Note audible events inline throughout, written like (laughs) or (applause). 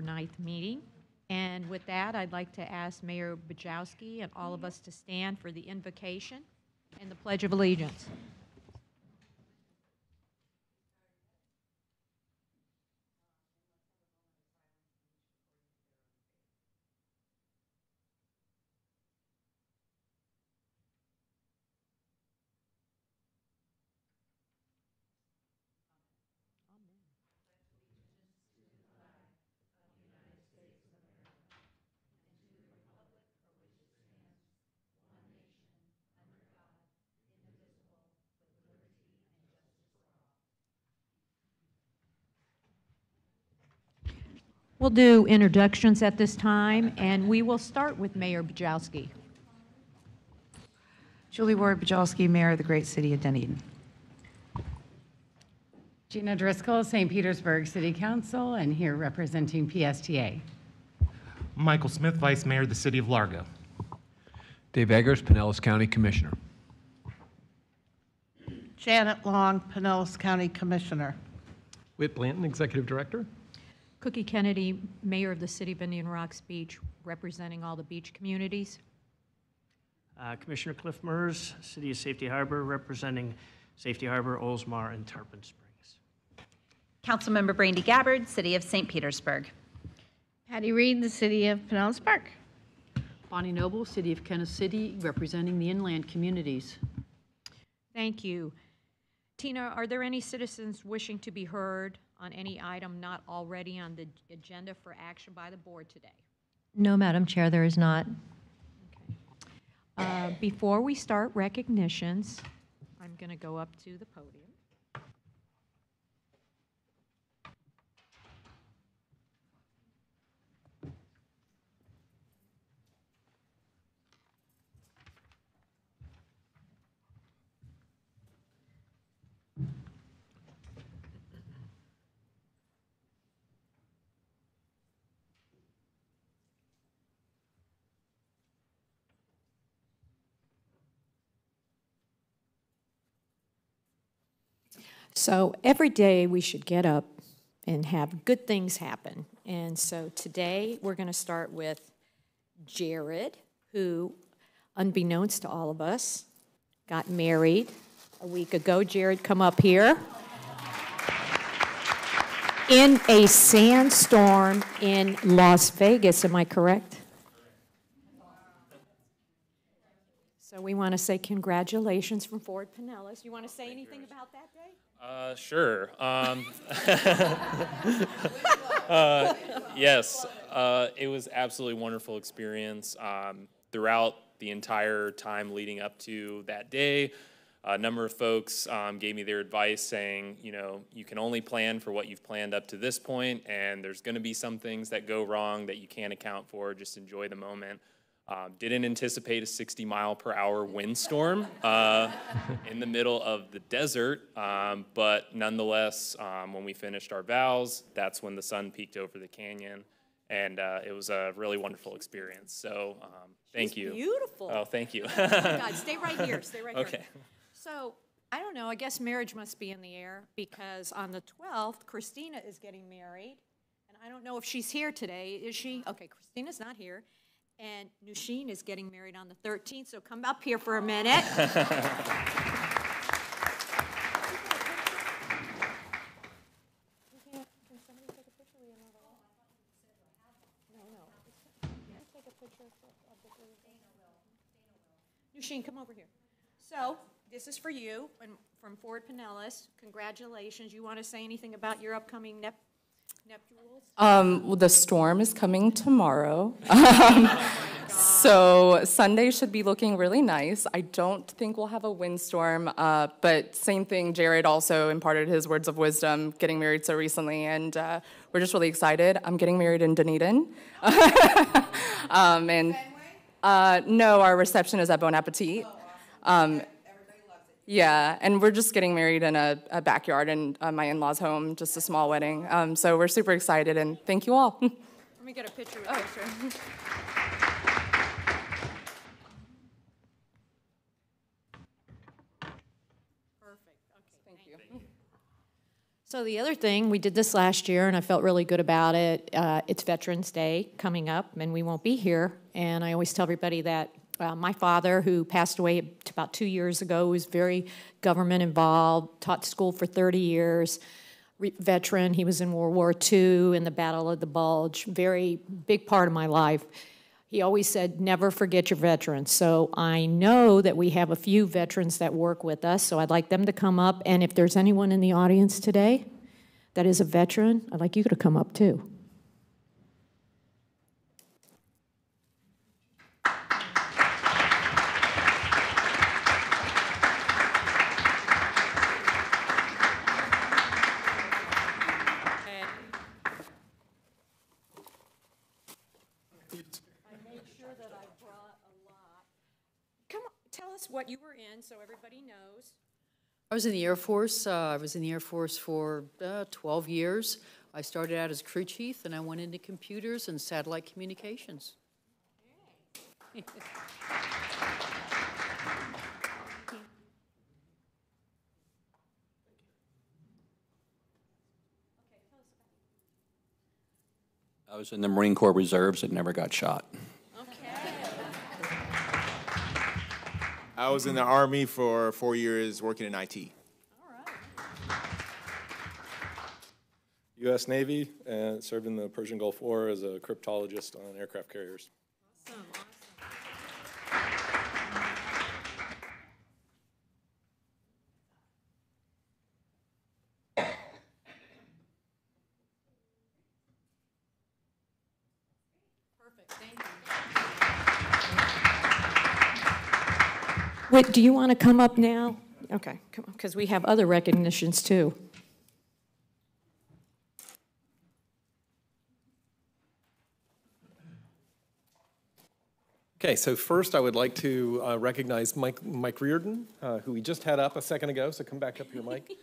November 9th meeting. And with that, I'd like to ask Mayor Bajalski and all of mm-hmm. us to stand for the invocation and the Pledge of Allegiance. We'll do introductions at this time, and we will start with Mayor Bajalski. Julie Ward Bajalski, Mayor of the Great City of Dunedin. Gina Driscoll, St. Petersburg City Council, and here representing PSTA. Michael Smith, Vice Mayor of the City of Largo. Dave Eggers, Pinellas County Commissioner. Janet Long, Pinellas County Commissioner. Whit Blanton, Executive Director. Cookie Kennedy, Mayor of the City of Indian Rocks Beach, representing all the beach communities. Uh, Commissioner Cliff Merz, City of Safety Harbor, representing Safety Harbor, Oldsmar, and Tarpon Springs. Councilmember Brandi Gabbard, City of St. Petersburg. Patty Reed, the City of Pinellas Park. Bonnie Noble, City of Kenneth City, representing the inland communities. Thank you. Tina, are there any citizens wishing to be heard on any item not already on the agenda for action by the board today? No, Madam Chair, there is not. Uh, Before we start recognitions, I'm going to go up to the podium. So every day we should get up and have good things happen. And so today we're going to start with Jared, who, unbeknownst to all of us, got married a week ago. Jared, come up here. In a sandstorm in Las Vegas, am I correct? So we want to say congratulations from Forward Pinellas. You want to say anything about that day? Uh, sure. Um, (laughs) uh, yes, uh, it was absolutely wonderful experience. Um, throughout the entire time leading up to that day, a number of folks um, gave me their advice saying, you know, you can only plan for what you've planned up to this point, and there's going to be some things that go wrong that you can't account for. Just enjoy the moment. Um, didn't anticipate a 60 mile per hour windstorm uh, in the middle of the desert, um, but nonetheless, um, when we finished our vows, that's when the sun peeked over the canyon, and uh, it was a really wonderful experience. So, um, thank She's you. Beautiful. Oh, thank you. oh God, stay right here. Stay right Okay. here. Okay. So I don't know. I guess marriage must be in the air because on the 12th, Christina is getting married, and I don't know if she's here today. Is she? Okay, Christina's not here. And Nushin is getting married on the 13th, so come up here for a minute. (laughs) Nushin, come over here. So, this is for you, and from Forward Pinellas. Congratulations. You want to say anything about your upcoming nep- Um, well, the storm is coming tomorrow. (laughs) Um, so Sunday should be looking really nice. I don't think we'll have a windstorm, uh, but same thing. Jared also imparted his words of wisdom, getting married so recently, and uh, we're just really excited. I'm getting married in Dunedin, (laughs) um, and uh, no, our reception is at Bon Appetit. Um, yeah, and we're just getting married in a, a backyard in uh, my in-laws' home, just a small wedding. Um, so we're super excited, and thank you all. (laughs) Let me get a picture with picture. Perfect. Okay, thank you. So the other thing, we did this last year, and I felt really good about it. Uh, it's Veterans Day coming up, and we won't be here. And I always tell everybody that uh, my father, who passed away about two years ago, was very government involved, taught school for 30 years, veteran. He was in World War II in the Battle of the Bulge. Very big part of my life. He always said, never forget your veterans. So I know that we have a few veterans that work with us, so I'd like them to come up. And if there's anyone in the audience today that is a veteran, I'd like you to come up too. Come on, tell us what you were in so everybody knows. I was in the Air Force. Uh, I was in the Air Force for uh, 12 years. I started out as crew chief, and I went into computers and satellite communications. (laughs) I was in the Marine Corps Reserves and never got shot. I was in the Army for four years working in IT. U.S. Navy uh, and served in the Persian Gulf War as a cryptologist on aircraft carriers. Perfect, thank you. Wait, do you want to come up now? Okay, come on, because we have other recognitions too. Okay, so first I would like to uh, recognize Mike, Mike Reardon, uh, who we just had up a second ago, so come back up here, Mike. (laughs)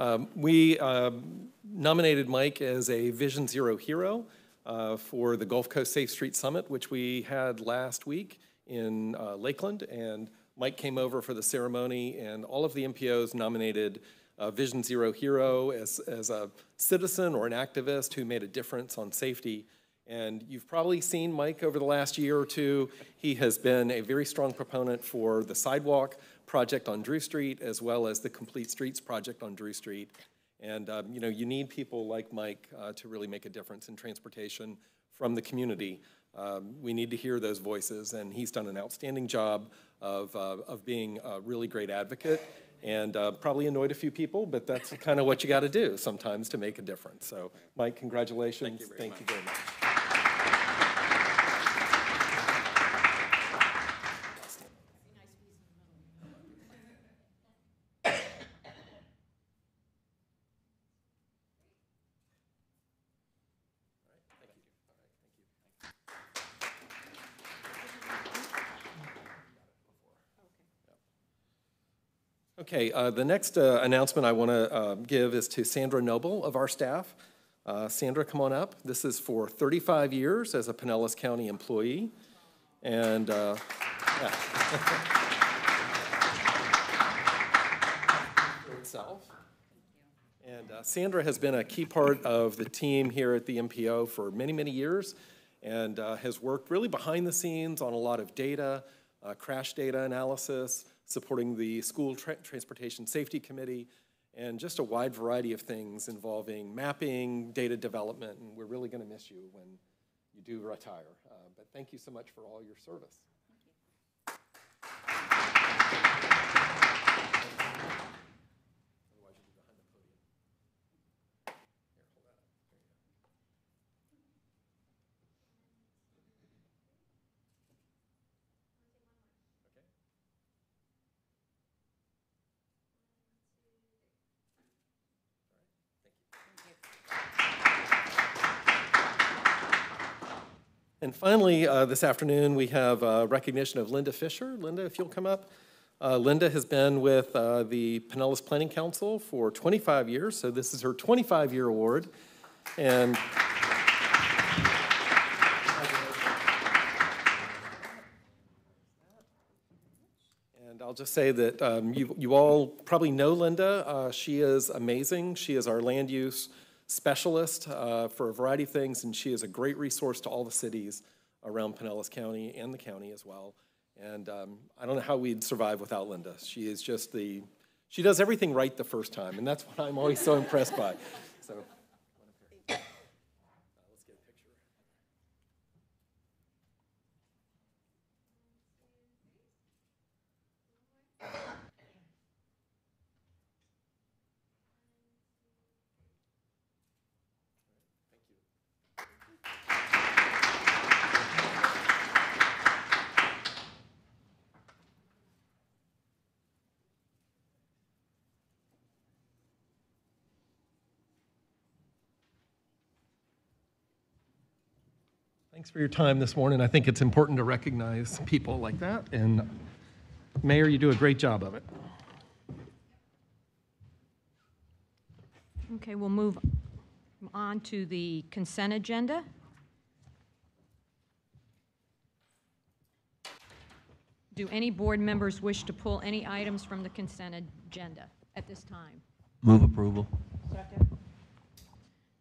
Um, we um, nominated Mike as a Vision Zero hero uh, for the Gulf Coast Safe Street Summit, which we had last week in uh, Lakeland, and Mike came over for the ceremony, and all of the MPOs nominated uh, Vision Zero hero as, as a citizen or an activist who made a difference on safety. And you've probably seen Mike over the last year or two. He has been a very strong proponent for the sidewalk project on Drew Street as well as the Complete Streets project on Drew Street. And um, you know, you need people like Mike uh, to really make a difference in transportation from the community. Um, we need to hear those voices, and he's done an outstanding job of, uh, of being a really great advocate and uh, probably annoyed a few people, but that's kind of what you got to do sometimes to make a difference. So, Mike, congratulations. Thank you very much. Okay, uh, the next uh, announcement I want to uh, give is to Sandra Noble of our staff. Uh, Sandra, come on up. This is for 35 years as a Pinellas County employee. And uh, yeah. Itself. And uh, Sandra has been a key part of the team here at the MPO for many, many years and has worked really behind the scenes on a lot of data, crash data analysis, supporting the School Tra Transportation Safety Committee, and just a wide variety of things involving mapping, data development, and we're really going to miss you when you do retire. Uh, but thank you so much for all your service. And finally, uh, this afternoon, we have uh, recognition of Linda Fisher. Linda, if you'll come up. Uh, Linda has been with uh, the Pinellas Planning Council for 25 years, so this is her 25-year award. And I'll just say that um, you, you all probably know Linda. Uh, She is amazing. She is our land use specialist uh, for a variety of things, and she is a great resource to all the cities around Pinellas County and the county as well. And um, I don't know how we'd survive without Linda. She is just the, she does everything right the first time, and that's what I'm always so impressed by. So, for your time this morning. I think it's important to recognize people like that, and Mayor, you do a great job of it. Okay, we'll move on to the consent agenda. Do any board members wish to pull any items from the consent agenda at this time? Move approval. Second.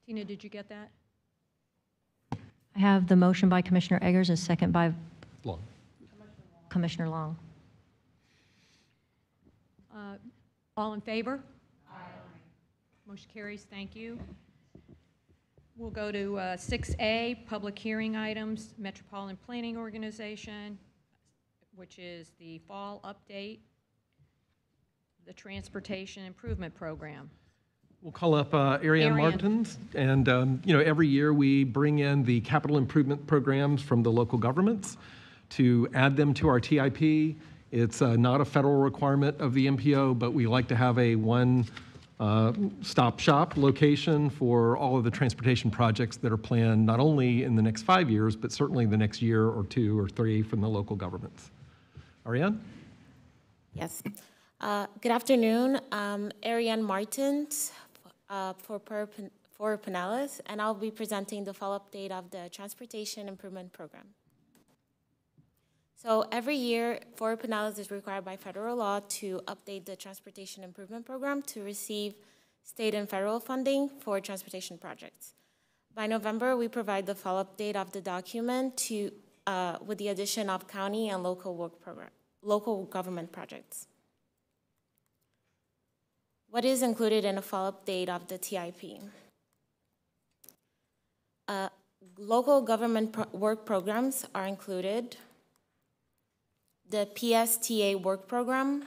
Tina, did you get that? I have the motion by Commissioner Eggers, and second by Long. Commissioner Long. Uh, All in favor? Motion carries, thank you. We'll go to uh, 6A, public hearing items, Metropolitan Planning Organization, which is the fall update, the Transportation Improvement Program. We'll call up uh, Ariane Ariane. Martins, and, um, you know, every year we bring in the capital improvement programs from the local governments to add them to our TIP. It's uh, not a federal requirement of the MPO, but we like to have a one-stop shop location for all of the transportation projects that are planned, not only in the next five years, but certainly the next year or two or three from the local governments. Ariane? Yes. Uh, Good afternoon. Um, Ariane Martins uh, for for Pinellas, and I'll be presenting the follow-up date of the Transportation Improvement Program. So every year, Forward Pinellas is required by federal law to update the Transportation Improvement Program to receive state and federal funding for transportation projects. By November, we provide the follow-up date of the document to, uh, with the addition of county and local work program, local government projects. What is included in a fall update of the TIP? Uh, Local government pro- work programs are included. The PSTA work program,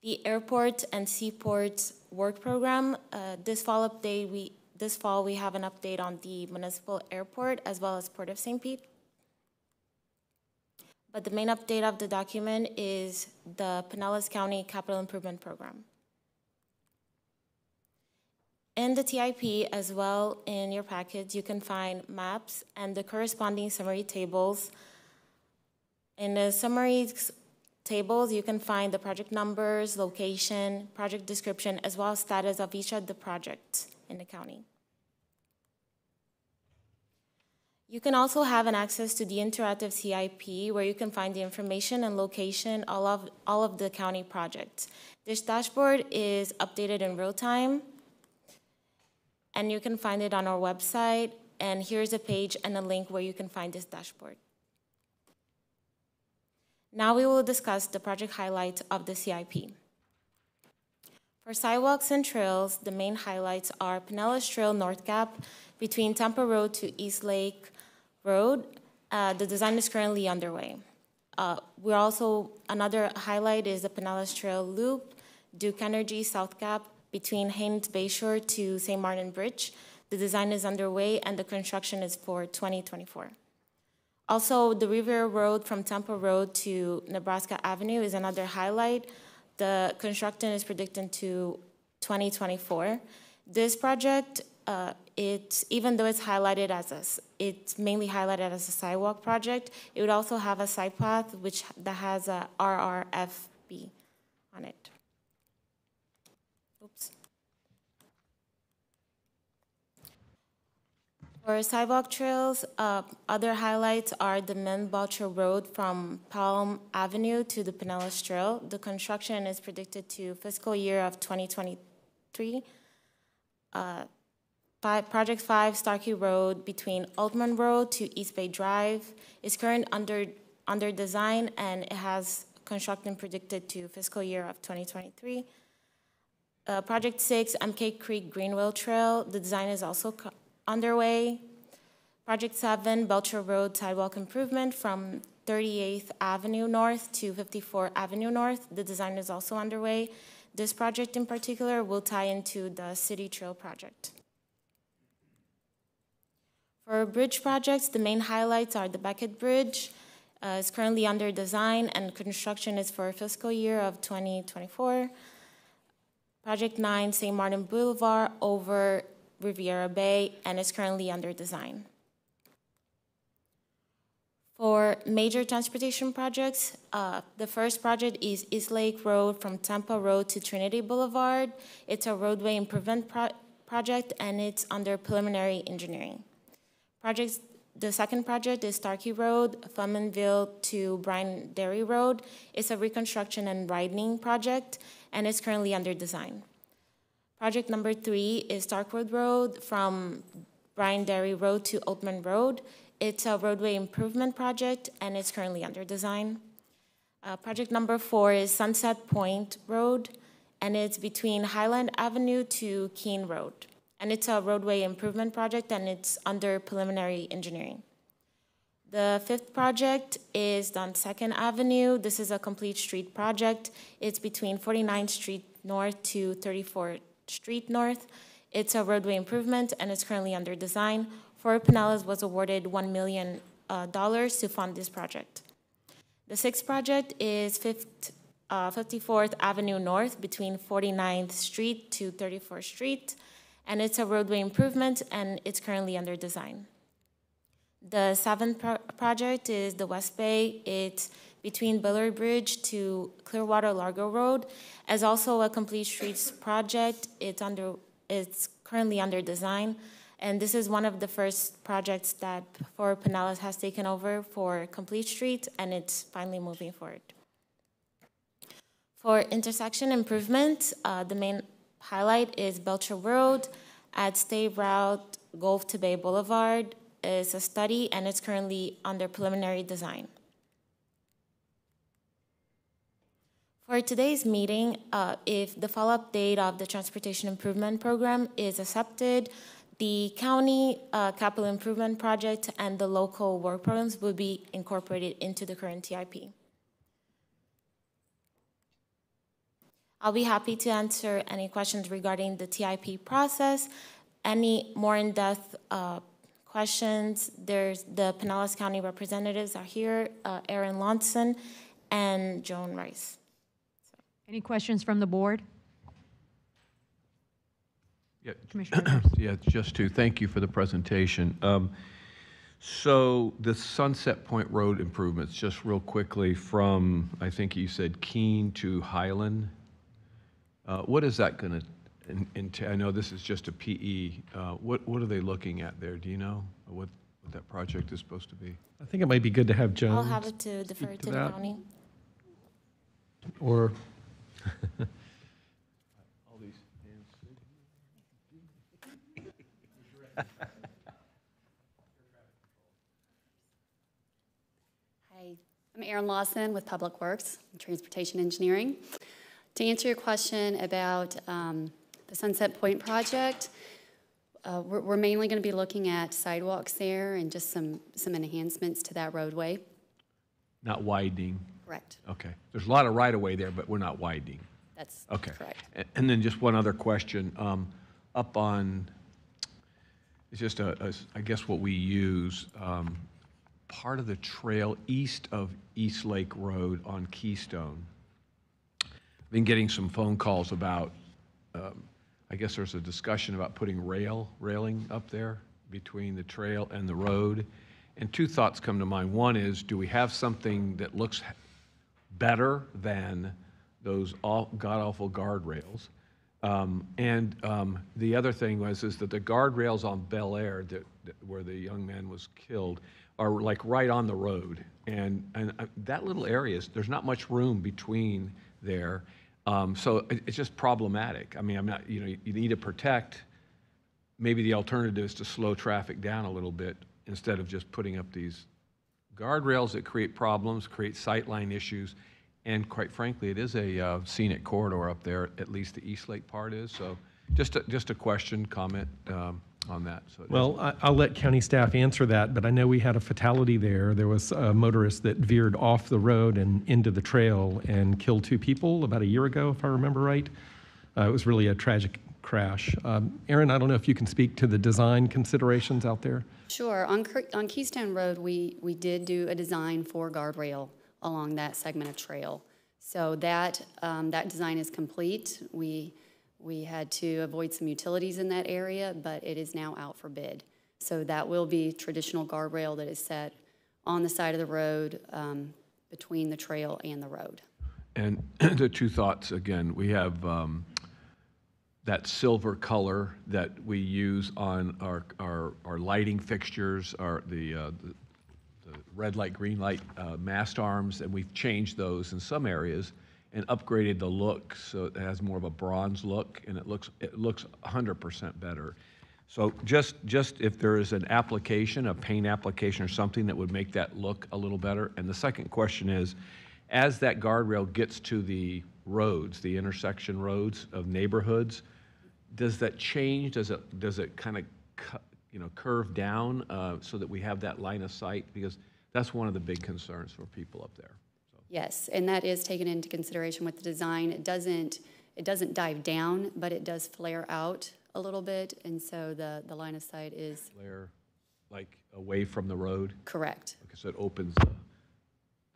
the airport and seaport work program. Uh, This fall update, we, this fall, we have an update on the municipal airport as well as Port of St. Pete. But the main update of the document is the Pinellas County Capital Improvement Program. In the TIP, as well in your package, you can find maps and the corresponding summary tables. In the summary tables, you can find the project numbers, location, project description, as well as status of each of the projects in the county. You can also have an access to the interactive CIP where you can find the information and location all of all of the county projects. This dashboard is updated in real time and you can find it on our website and here's a page and a link where you can find this dashboard. Now we will discuss the project highlights of the CIP. For sidewalks and trails, the main highlights are Pinellas Trail North Gap between Tampa Road to East Lake Road. Uh, the design is currently underway. Uh, we're also, another highlight is the Pinellas Trail Loop, Duke Energy South Gap between Haines Bayshore to San Martin Bridge. The design is underway and the construction is for 2024. Also, the Riviera Road from Tampa Road to Nebraska Avenue is another highlight. The construction is predicted to 2024. This project, uh, it's, even though it's highlighted as a, it's mainly highlighted as a sidewalk project, it would also have a side path which, that has a RRFB on it. Oops. For sidewalk trails, uh, other highlights are the Min Belcher Road from Palm Avenue to the Pinellas Trail. The construction is predicted to fiscal year of 2023. Uh, Five, Project Five, Starkey Road between Ulmerton Road to East Bay Drive is current under, under design and it has construction predicted to fiscal year of 2023. Uh, Project Six, McKay Creek Greenway Trail, the design is also underway. Project Seven, Belcher Road Sidewalk Improvement from 38th Avenue North to 54th Avenue North, the design is also underway. This project in particular will tie into the City Trail project. For bridge projects, the main highlights are the Beckett Bridge. Uh, is currently under design and construction is for fiscal year of 2024. Project 9, San Martin Boulevard over Riviera Bay, and is currently under design. For major transportation projects, uh, the first project is East Lake Road from Tampa Road to Trinity Boulevard. It's a roadway improvement pro- project, and it's under preliminary engineering. Projects, the second project is Starkey Road, Flamevine to Bryan Dairy Road. It's a reconstruction and widening project, and it's currently under design. Project number three is Starkwood Road from Bryan Dairy Road to Ulmerton Road. It's a roadway improvement project, and it's currently under design. Uh, project number four is Sunset Point Road, and it's between Highland Avenue to Keene Road. And it's a roadway improvement project, and it's under preliminary engineering. The fifth project is on Second Avenue. This is a complete street project. It's between 49th Street North to 34th Street North. It's a roadway improvement, and it's currently under design. Forward Pinellas was awarded $1 million uh, to fund this project. The sixth project is fifth, uh, 54th Avenue North between 49th Street to 34th Street, and it's a roadway improvement, and it's currently under design. The seventh pro- project is the West Bay. It's between Belleair Bridge to Clearwater Largo Road. As also a complete streets project, it's under it's currently under design, and this is one of the first projects that Forward Pinellas has taken over for complete street, and it's finally moving forward. For intersection improvement, uh, the main highlight is Belcher Road at State Route Gulf to Bay Boulevard. It's a study, and it's currently under preliminary design. For today's meeting, uh, if the follow-up date of the Transportation Improvement Program is accepted, the county uh, capital improvement project and the local work programs will be incorporated into the current TIP. I'll be happy to answer any questions regarding the TIP process. Any more in-depth uh, questions, there's the Pinellas County representatives are here, uh, Erin Lawson and Joan Rice. Any questions from the board? Yeah, Commissioner (clears throat) Yeah, just to, thank you for the presentation. Um, So the Sunset Point Road improvements, just real quickly, from, I think you said Keene to Highland, what is that going to entail? I know this is just a PE. Uh, What, what are they looking at there? Do you know what, what that project is supposed to be? I think it might be good to have Joan. I'll have it to defer to to the that. county. Or, Hi, I'm Erin Lawson with Public Works and Transportation Engineering. To answer your question about um, the Sunset Point project, uh, we're we're mainly going to be looking at sidewalks there and just some, some enhancements to that roadway. Not widening? Correct. Okay. There's a lot of right-of-way there, but we're not widening. That's Okay. correct. A- And then just one other question. Um, Up on, it's just a, a- I guess what we use, um, part of the trail east of East Lake Road on Keystone. Been getting some phone calls about, um, I guess there's a discussion about putting rail, railing up there between the trail and the road. And two thoughts come to mind. One is, do we have something that looks better than those aw- god-awful guardrails? Um, And um, the other thing was, is that the guardrails on Bel Air that, that- where the young man was killed are like right on the road. And, and uh, that little area, is there's not much room between there. Um, So it- it's just problematic. I mean, I'm not, you know, you need to protect, maybe the alternative is to slow traffic down a little bit instead of just putting up these guardrails that create problems, create sightline issues, and quite frankly, it is a uh, scenic corridor up there, at least the East Lake part is. So just, a- just a question, comment um, on that. So it Well, I- I'll let county staff answer that, but I know we had a fatality there. There was a motorist that veered off the road and into the trail and killed two people about a year ago, if I remember right. Uh, It was really a tragic crash. Um, Erin, I don't know if you can speak to the design considerations out there? Sure. On, Cre- on Keystone Road, we, we did do a design for guardrail along that segment of trail. So that, um, that design is complete. We, we had to avoid some utilities in that area, but it is now out for bid. So that will be traditional guardrail that is set on the side of the road, um, between the trail and the road. And (clears throat) the two thoughts, again, we have um, that silver color that we use on our, our, our lighting fixtures, our, the, uh, the the red light, green light uh, mast arms, and we've changed those in some areas and upgraded the look so it has more of a bronze look and it looks, it looks 100% better. So just, just if there is an application, a paint application or something that would make that look a little better. And the second question is, as that guardrail gets to the roads, the intersection roads of neighborhoods, does that change? Does it, does it kind of, you know, curve down uh, so that we have that line of sight? Because that's one of the big concerns for people up there. Yes, and that is taken into consideration with the design. It doesn't, it doesn't dive down, but it does flare out a little bit, and so the, the line of sight is Flare, like, away from the road? correct. So it opens the,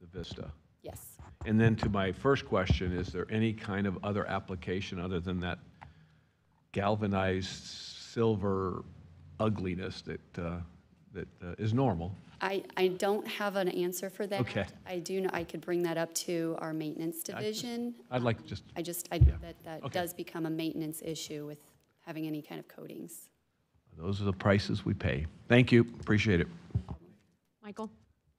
the vista. Yes. And then to my first question, is there any kind of other application other than that galvanized silver ugliness that, uh, that uh, is normal? I, I don't have an answer for that. Okay. I do know, I could bring that up to our maintenance division. I'd like to just, I just, I, that, that Okay. does become a maintenance issue with having any kind of coatings. those are the prices we pay. Thank you, appreciate it. Michael?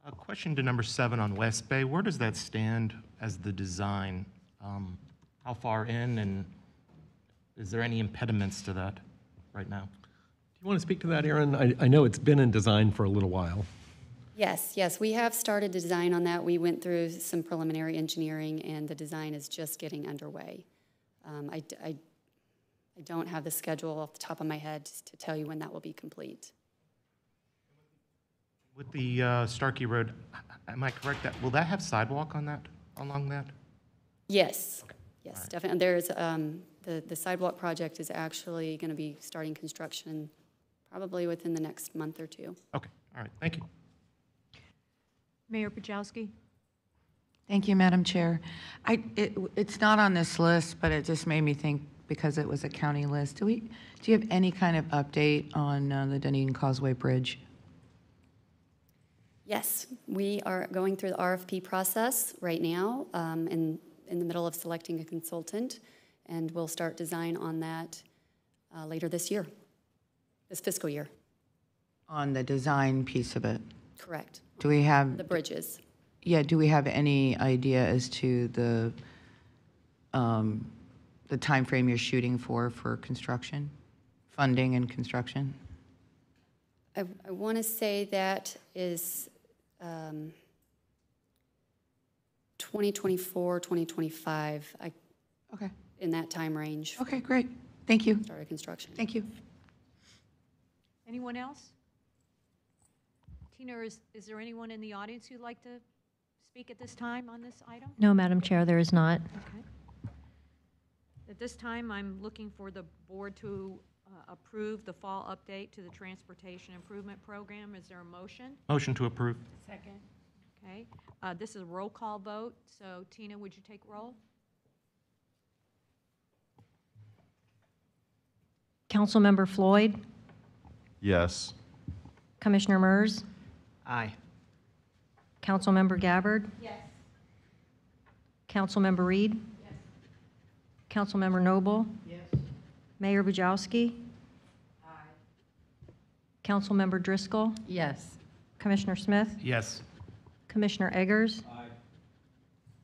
A question to number seven on West Bay. Where does that stand as the design? Um, How far in, and is there any impediments to that right now? Do you want to speak to that, Erin? I, I know it's been in design for a little while. Yes, yes, we have started the design on that. We went through some preliminary engineering, and the design is just getting underway. Um, I, I- I don't have the schedule off the top of my head to tell you when that will be complete. With the uh, Starkey Road, am I correct that, will that have sidewalk on that, along that? Yes, yes, definitely. There's, um, the, the sidewalk project is actually going to be starting construction probably within the next month or two. Okay, all right, thank you. Mayor Bujalski? Thank you, Madam Chair. I, it, it's not on this list, but it just made me think because it was a county list. Do we, do you have any kind of update on uh, the Dunedin Causeway Bridge? Yes, we are going through the RFP process right now, um, in, in the middle of selecting a consultant, and we'll start design on that uh, later this year, this fiscal year. On the design piece of it? Correct. Do we have? The bridges. Yeah, do we have any idea as to the, um, the timeframe you're shooting for, for construction? Funding and construction? I, I want to say that is um, 2024, 2025. I- Okay. In that time range. Okay, great. Thank you. Started construction. Thank you. Anyone else? Tina, is, is there anyone in the audience who'd like to speak at this time on this item? No, Madam Chair, there is not. Okay. At this time, I'm looking for the board to uh, approve the fall update to the Transportation Improvement Program. Is there a motion? Motion to approve. Second. Okay, uh, this is a roll call vote, so Tina, would you take roll? Councilmember Floyd, Yes. Commissioner Merz, Aye. Councilmember Gabbard. Yes. Councilmember Reed. Yes. Councilmember Noble. Yes. Mayor Bujalski? Councilmember Driscoll? Yes. Commissioner Smith? Yes. Commissioner Eggers? Aye.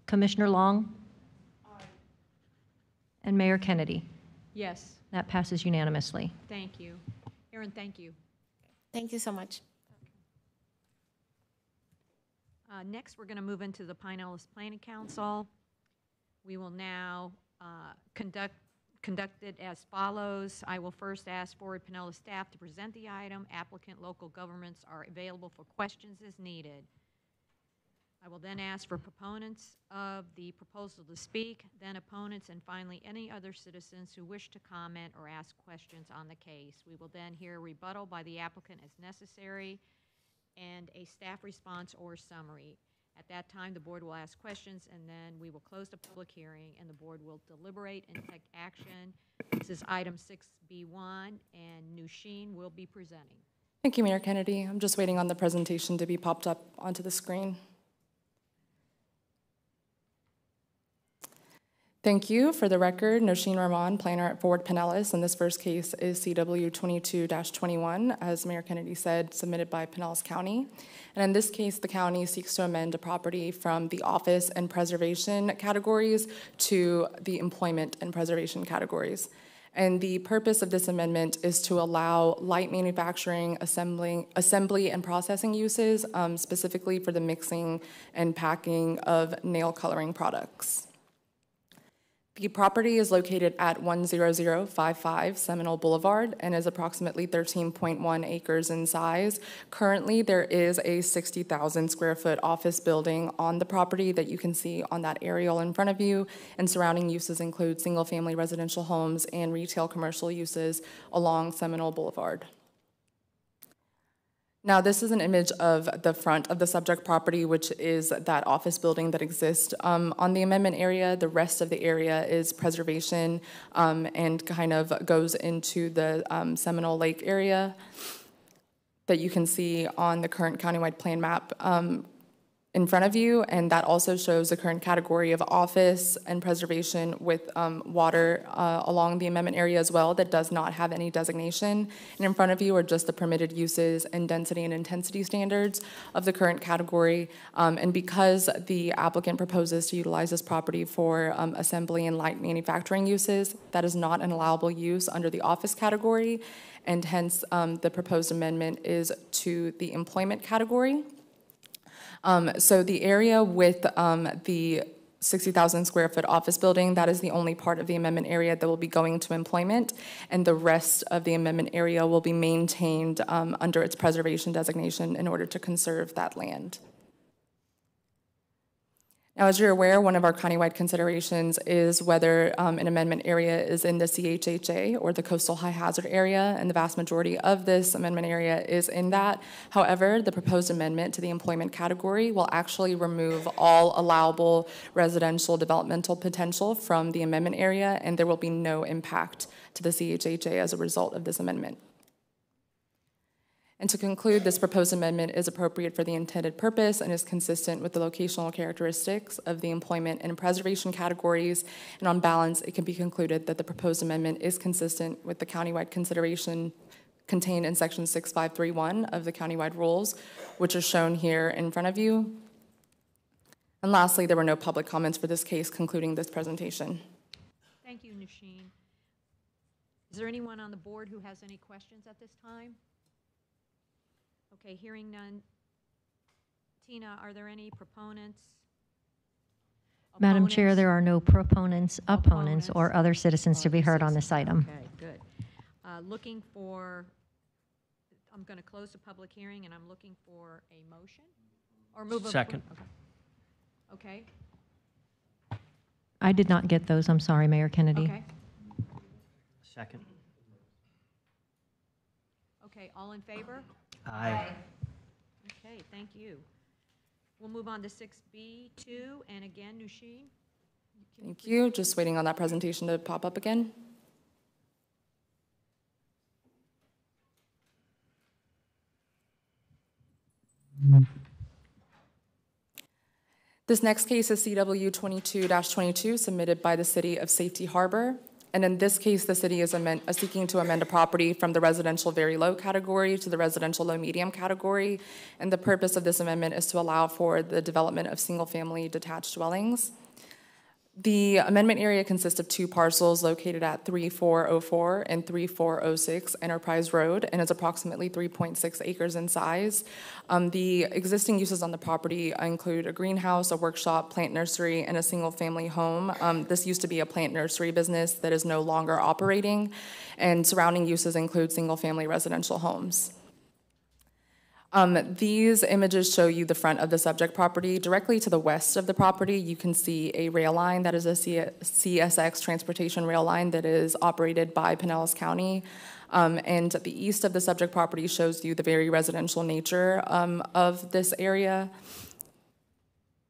Commissioner Long? Aye. And Mayor Kennedy. Yes, That passes unanimously. thank you. Erin, thank you. Thank you so much. Uh, Next, we're going to move into the Pinellas Planning Council. We will now uh, conduct, conduct it as follows. I will first ask Forward Pinellas staff to present the item. Applicant local governments are available for questions as needed. I will then ask for proponents of the proposal to speak, then opponents, and finally, any other citizens who wish to comment or ask questions on the case. We will then hear rebuttal by the applicant as necessary, and a staff response or summary. At that time, the board will ask questions, and then we will close the public hearing, and the board will deliberate and take action. This is item 6B1, and Nushin will be presenting. Thank you, Mayor Kennedy. I'm just waiting on the presentation to be popped up onto the screen. Thank you. For the record, Nosheen Rahman, planner at Forward Pinellas, and this first case is CW 22-21, as Mayor Kennedy said, submitted by Pinellas County. And in this case, the county seeks to amend a property from the office and preservation categories to the employment and preservation categories. And the purpose of this amendment is to allow light manufacturing, assembling, assembly, and processing uses, um, specifically for the mixing and packing of nail coloring products. The property is located at 10055 Seminole Boulevard and is approximately 13.1 acres in size. Currently, there is a 60,000 square foot office building on the property that you can see on that aerial in front of you, and surrounding uses include single family residential homes and retail commercial uses along Seminole Boulevard. Now, this is an image of the front of the subject property, which is that office building that exists um, on the amendment area. The rest of the area is preservation um, and kind of goes into the um, Seminole Lake area that you can see on the current countywide plan map. In front of you, and that also shows the current category of office and preservation with um, water uh, along the amendment area as well that does not have any designation. And in front of you are just the permitted uses and density and intensity standards of the current category. Um, and because the applicant proposes to utilize this property for um, assembly and light manufacturing uses, that is not an allowable use under the office category, and hence um, the proposed amendment is to the employment category. Um, so the area with um, the 60,000 square foot office building, that is the only part of the amendment area that will be going to employment, and the rest of the amendment area will be maintained um, under its preservation designation in order to conserve that land. Now, as you're aware, one of our countywide considerations is whether um, an amendment area is in the CHHA or the coastal high hazard area, and the vast majority of this amendment area is in that. However, the proposed amendment to the employment category will actually remove all allowable residential developmental potential from the amendment area, and there will be no impact to the CHHA as a result of this amendment. And to conclude, this proposed amendment is appropriate for the intended purpose and is consistent with the locational characteristics of the employment and preservation categories. And on balance, it can be concluded that the proposed amendment is consistent with the countywide consideration contained in section 6531 of the countywide rules, which are shown here in front of you. And lastly, there were no public comments for this case, concluding this presentation. Thank you, Nushin. Is there anyone on the board who has any questions at this time? Okay, hearing none. Tina, are there any proponents? Madam Chair, there are no proponents, opponents, or other citizens to be heard on this item. Okay, good. Uh, Looking for, I'm going to close the public hearing, and I'm looking for a motion? Or move? a- Second. Okay, I did not get those, I'm sorry, Mayor Kennedy. okay, Second. okay, all in favor? Aye. Okay, thank you. We'll move on to 6B2, and again, Nushin? Thank you. Just waiting on that presentation to pop up again. This next case is CW 22-22, submitted by the City of Safety Harbor. And in this case, the city is amend- uh, seeking to amend a property from the residential very low category to the residential low medium category. And the purpose of this amendment is to allow for the development of single-family detached dwellings. The amendment area consists of two parcels located at 3404 and 3406 Enterprise Road and is approximately 3.6 acres in size. Um, The existing uses on the property include a greenhouse, a workshop, plant nursery, and a single-family home. Um, This used to be a plant nursery business that is no longer operating, and surrounding uses include single-family residential homes. Um, these images show you the front of the subject property. Directly to the west of the property, you can see a rail line that is a CSX transportation rail line that is operated by Pinellas County. Um, and the east of the subject property shows you the very residential nature um, of this area.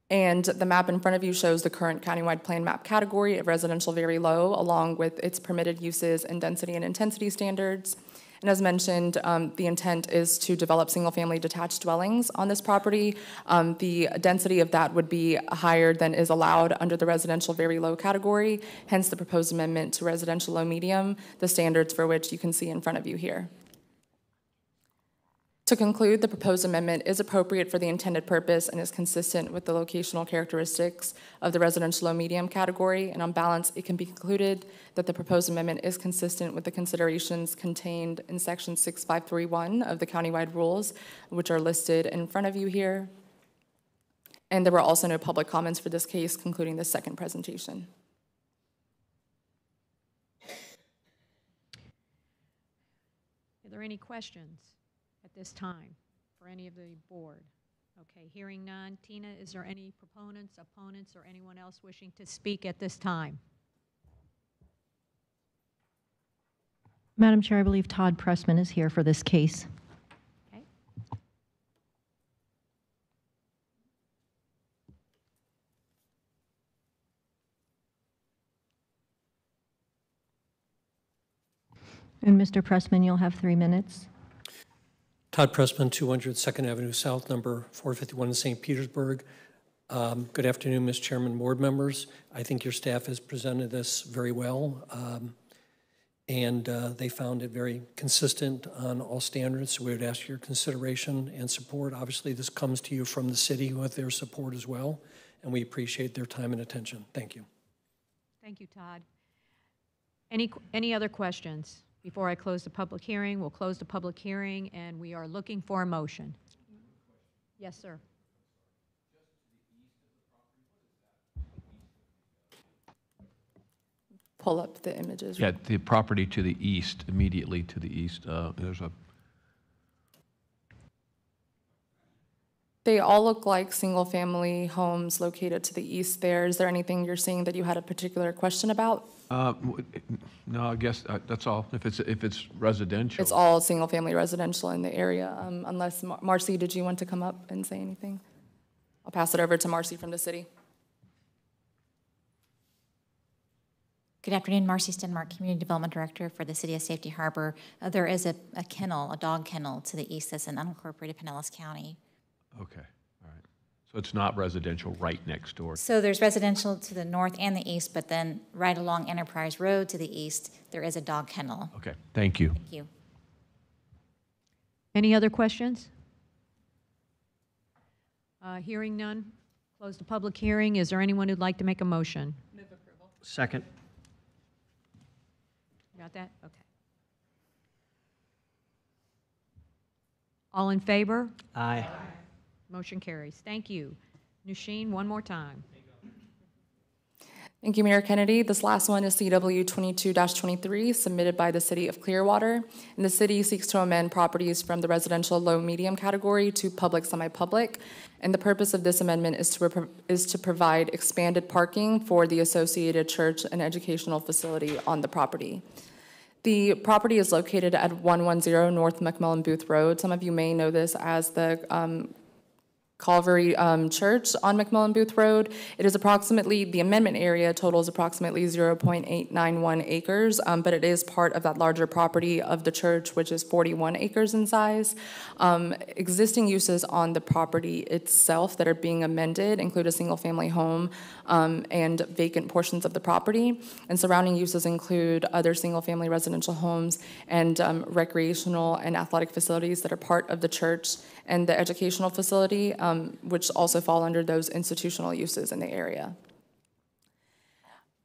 And the map in front of you shows the current countywide plan map category of residential very low, along with its permitted uses and density and intensity standards. And as mentioned, um, the intent is to develop single-family detached dwellings on this property. Um, the density of that would be higher than is allowed under the residential very low category, hence the proposed amendment to residential low medium, the standards for which you can see in front of you here. To conclude, the proposed amendment is appropriate for the intended purpose and is consistent with the locational characteristics of the residential low-medium category, and on balance, it can be concluded that the proposed amendment is consistent with the considerations contained in Section 6531 of the countywide rules, which are listed in front of you here. And there were also no public comments for this case, concluding the second presentation. Are there any questions at this time for any of the board? Okay, hearing none. Tina, is there any proponents, opponents, or anyone else wishing to speak at this time? Madam Chair, I believe Todd Pressman is here for this case. Okay. And Mr. Pressman, you'll have three minutes. Todd Pressman, 200 Second Avenue South, number 451 in St. Petersburg. Um, Good afternoon, Ms. Chairman, board members. I think your staff has presented this very well, um, and uh, they found it very consistent on all standards. So we would ask your consideration and support. Obviously, this comes to you from the city with their support as well, and we appreciate their time and attention. Thank you. Thank you, Todd. Any, any other questions? Before I close the public hearing, we'll close the public hearing, and we are looking for a motion. Yes, sir. Pull up the images. Yeah, the property to the east, immediately to the east, uh, there's a, They all look like single-family homes located to the east there. Is there anything you're seeing that you had a particular question about? uh, w- no, I guess uh, that's all, if it's, if it's residential. It's all single-family residential in the area, um, unless, Mar- Marcy, did you want to come up and say anything? I'll pass it over to Marcy from the city. Good afternoon, Marcy Stenmark, Community Development Director for the City of Safety Harbor. Uh, There is a a kennel, a dog kennel to the east that's in unincorporated Pinellas County. Okay, all right. So it's not residential right next door. So there's residential to the north and the east, but then right along Enterprise Road to the east, there is a dog kennel. Okay, thank you. Thank you. Any other questions? Uh, Hearing none, close the public hearing. Is there anyone who'd like to make a motion? approval. Second. Got that? Okay. All in favor? Aye. Motion carries. Thank you. Nusheen, one more time. Thank you, Mayor Kennedy. This last one is CW 22-23, submitted by the City of Clearwater. And the city seeks to amend properties from the residential low-medium category to public semi-public. And the purpose of this amendment is to, is to provide expanded parking for the associated church and educational facility on the property. The property is located at 110 North McMullen Booth Road. Some of you may know this as the um, Calvary um, Church on McMullen Booth Road. It is approximately, the amendment area totals approximately 0.891 acres, um, but it is part of that larger property of the church, which is 41 acres in size. Um, existing uses on the property itself that are being amended include a single family home um, and vacant portions of the property. And surrounding uses include other single family residential homes and um, recreational and athletic facilities that are part of the church and the educational facility, um, which also fall under those institutional uses in the area.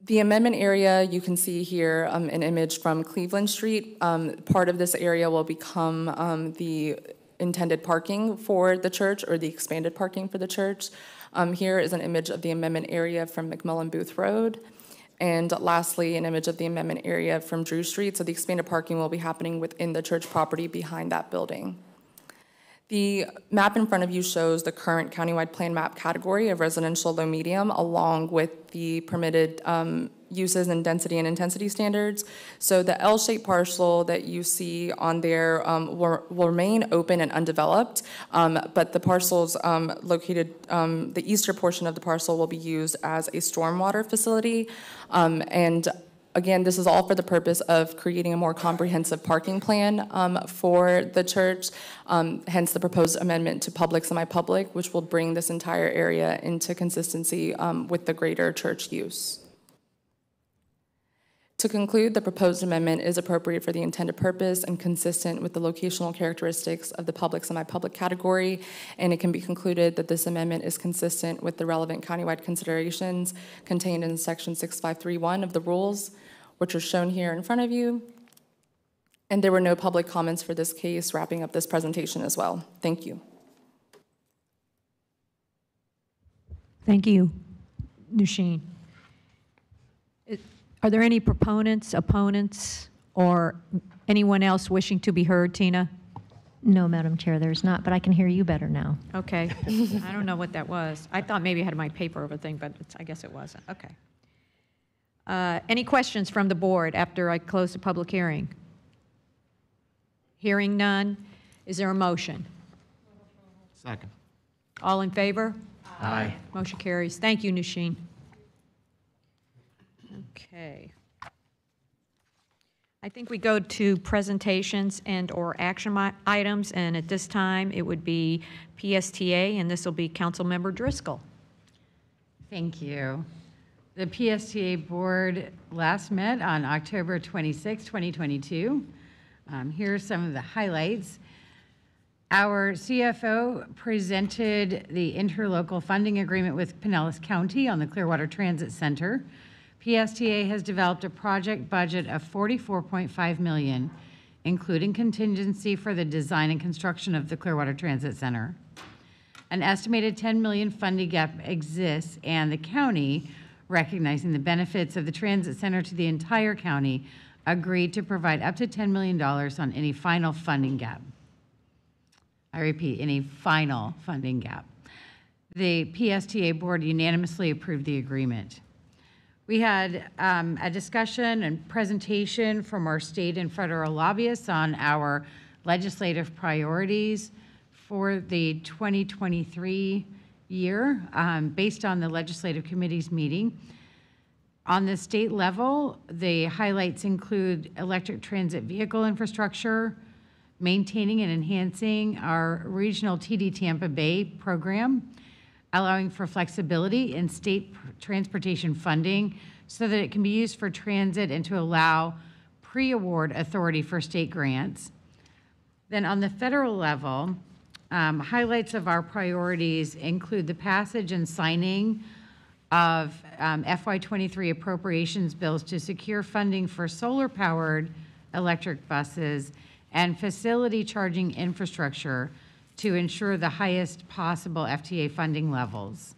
The amendment area, you can see here um, an image from Cleveland Street. Um, part of this area will become um, the intended parking for the church or the expanded parking for the church. Um, here is an image of the amendment area from McMullen Booth Road. And lastly, an image of the amendment area from Drew Street. So the expanded parking will be happening within the church property behind that building. The map in front of you shows the current countywide plan map category of residential low medium along with the permitted um, uses and density and intensity standards. So the L-shaped parcel that you see on there um, will, will, remain open and undeveloped, um, but the parcels um, located, um, the eastern portion of the parcel will be used as a stormwater facility. Um, and Again, this is all for the purpose of creating a more comprehensive parking plan um, for the church, um, hence the proposed amendment to public semi-public, which will bring this entire area into consistency um, with the greater church use. To conclude, the proposed amendment is appropriate for the intended purpose and consistent with the locational characteristics of the public semi-public category, and it can be concluded that this amendment is consistent with the relevant countywide considerations contained in section 6531 of the rules which are shown here in front of you. And there were no public comments for this case, wrapping up this presentation as well. Thank you. Thank you, Nusheen. Are there any proponents, opponents, or anyone else wishing to be heard, Tina? No, Madam Chair, there's not, but I can hear you better now. Okay. I don't know what that was. I thought maybe I had my paper over thing, but I guess it wasn't. Okay. Uh, Any questions from the board after I close the public hearing? Hearing none, is there a motion? Second. All in favor? Aye. Motion carries. Thank you, Nusheen. Okay. I think we go to presentations and/or action items, and at this time, it would be PSTA, and this will be Councilmember Driscoll. Thank you. The PSTA Board last met on October 26, 2022. Um, Here are some of the highlights. Our CFO presented the interlocal funding agreement with Pinellas County on the Clearwater Transit Center. PSTA has developed a project budget of 44.5 million, including contingency for the design and construction of the Clearwater Transit Center. An estimated 10 million funding gap exists, and the county recognizing the benefits of the transit center to the entire county, agreed to provide up to $10 million on any final funding gap. I repeat, any final funding gap. The PSTA board unanimously approved the agreement. We had um, a discussion and presentation from our state and federal lobbyists on our legislative priorities for the 2023 year um, based on the legislative committee's meeting. On the state level, the highlights include electric transit vehicle infrastructure, maintaining and enhancing our regional TD Tampa Bay program, allowing for flexibility in state transportation funding so that it can be used for transit and to allow pre-award authority for state grants. Then on the federal level, um, highlights of our priorities include the passage and signing of um, FY23 appropriations bills to secure funding for solar-powered electric buses and facility charging infrastructure to ensure the highest possible FTA funding levels.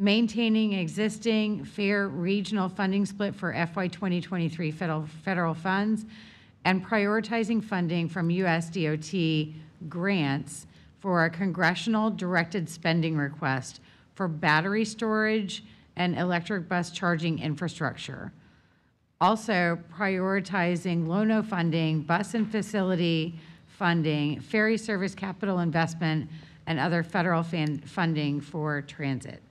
Maintaining existing fair regional funding split for FY 2023 federal, federal funds and prioritizing funding from USDOT grants for a congressional directed spending request for battery storage and electric bus charging infrastructure. Also prioritizing Low-No funding, bus and facility funding, ferry service capital investment, and other federal funding for transit.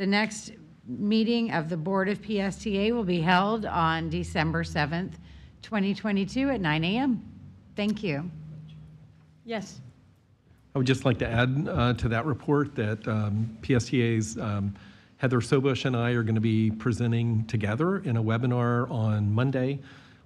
The next meeting of the Board of PSTA will be held on December 7th, 2022 at 9 a.m. Thank you. Yes. I would just like to add uh, to that report that um, PSTA's um, Heather Sobush and I are going to be presenting together in a webinar on Monday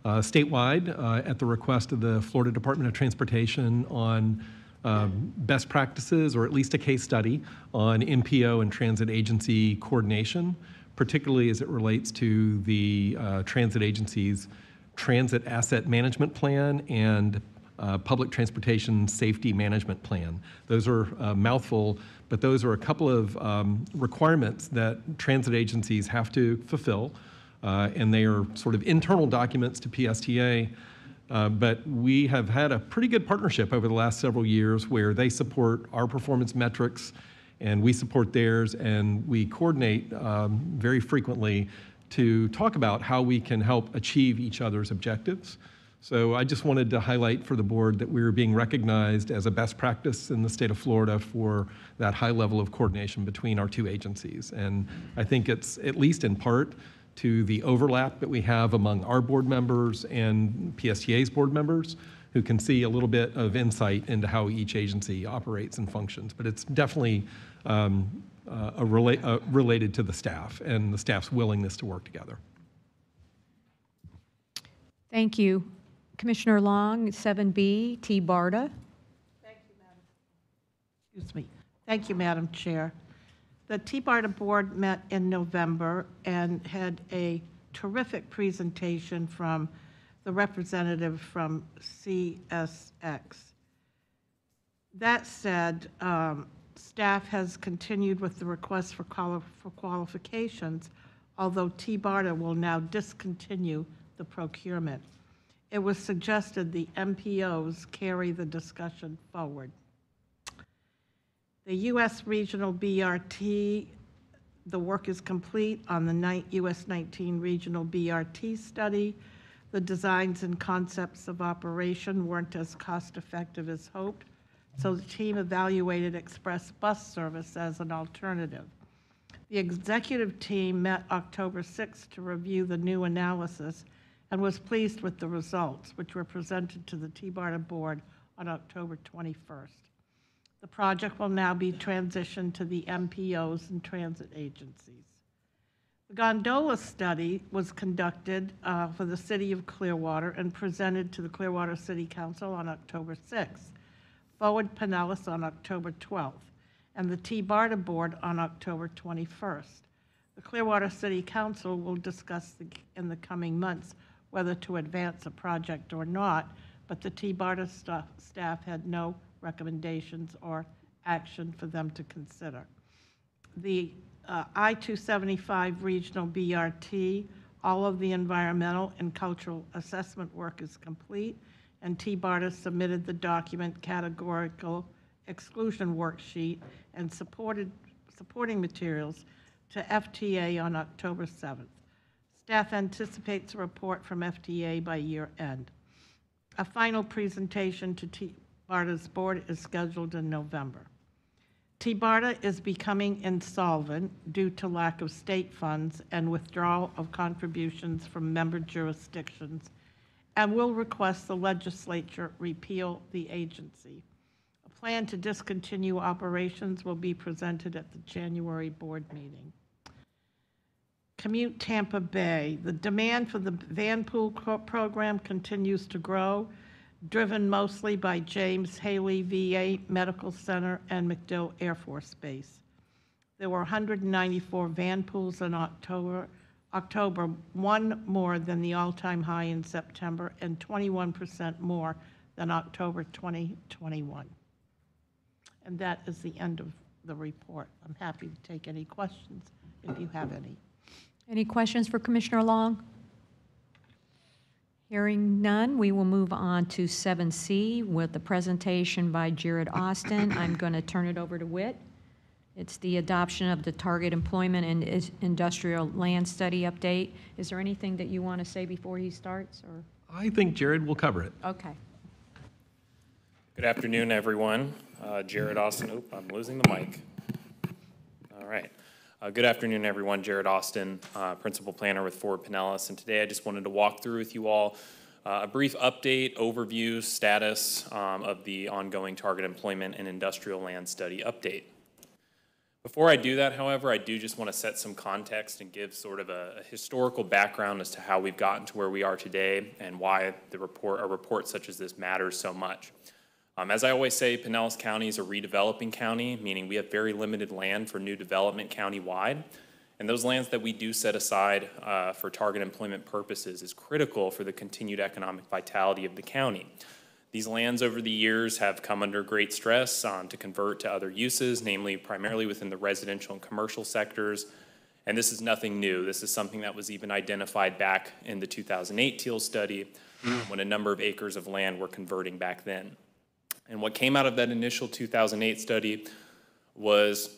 uh, statewide uh, at the request of the Florida Department of Transportation on um, best practices, or at least a case study on MPO and transit agency coordination, particularly as it relates to the uh, transit agency's transit asset management plan and uh, public transportation safety management plan. Those are a mouthful, but those are a couple of um, requirements that transit agencies have to fulfill, uh, and they are sort of internal documents to PSTA. Uh, but we have had a pretty good partnership over the last several years where they support our performance metrics and we support theirs, and we coordinate um, very frequently to talk about how we can help achieve each other's objectives. So I just wanted to highlight for the board that we're being recognized as a best practice in the state of Florida for that high level of coordination between our two agencies. And I think it's, at least in part, to the overlap that we have among our board members and PSTA's board members who can see a little bit of insight into how each agency operates and functions. But it's definitely um, uh, a rela- uh, related to the staff and the staff's willingness to work together. Thank you. Commissioner Long, 7B, T-BARTA. Excuse me. Thank you, Madam Chair. The T-BARTA Board met in November and had a terrific presentation from the representative from CSX. That said, um, staff has continued with the request for quali- for qualifications, although T-BARTA will now discontinue the procurement. It was suggested the MPOs carry the discussion forward. The U.S. Regional BRT, the work is complete on the US 19 Regional BRT study. The designs and concepts of operation weren't as cost-effective as hoped, so the team evaluated express bus service as an alternative. The executive team met October 6th to review the new analysis and was pleased with the results, which were presented to the T-BARTA board on October 21st. The project will now be transitioned to the MPOs and transit agencies. The gondola study was conducted uh, for the city of Clearwater and presented to the Clearwater City Council on October 6th, Forward Pinellas on October 12th, and the T-BARTA Board on October 21st. The Clearwater City Council will discuss the- in the coming months whether to advance a project or not, but the T-BARTA sta- staff had no recommendations or action for them to consider. The uh, I-275 Regional BRT, all of the environmental and cultural assessment work is complete, and T-BARTA submitted the document categorical exclusion worksheet and supported, supporting materials to FTA on October 7th. Staff anticipates a report from FTA by year end. A final presentation to T-BARTA's board is scheduled in November. T-BARTA is becoming insolvent due to lack of state funds and withdrawal of contributions from member jurisdictions and will request the legislature repeal the agency. A plan to discontinue operations will be presented at the January board meeting. Commute Tampa Bay. The demand for the van pool program continues to grow, driven mostly by James Haley VA Medical Center and MacDill Air Force Base. There were 194 van pools in October, October, one more than the all-time high in September and 21% more than October 2021. And that is the end of the report. I'm happy to take any questions if you have any. Any questions for Commissioner Long? Hearing none, we will move on to 7C with the presentation by Jared Austin. I'm (coughs) going to turn it over to Whit. It's the adoption of the target employment and is- industrial land study update. Is there anything that you want to say before he starts, or? I think Jared will cover it. Okay. Good afternoon, everyone. Uh, Jared Austin, oop, I'm losing the mic. All right. Uh, Good afternoon, everyone. Jared Austin, uh, Principal Planner with Forward Pinellas. And today I just wanted to walk through with you all uh, a brief update, overview, status um, of the ongoing target employment and industrial land study update. Before I do that, however, I do just want to set some context and give sort of a, a historical background as to how we've gotten to where we are today and why the report, a report such as this matters so much. Um, as I always say, Pinellas County is a redeveloping county, meaning we have very limited land for new development county-wide. And those lands that we do set aside uh, for target employment purposes is critical for the continued economic vitality of the county. These lands over the years have come under great stress um, to convert to other uses, namely primarily within the residential and commercial sectors. And this is nothing new. This is something that was even identified back in the 2008 Teal study when a number of acres of land were converting back then. And what came out of that initial 2008 study was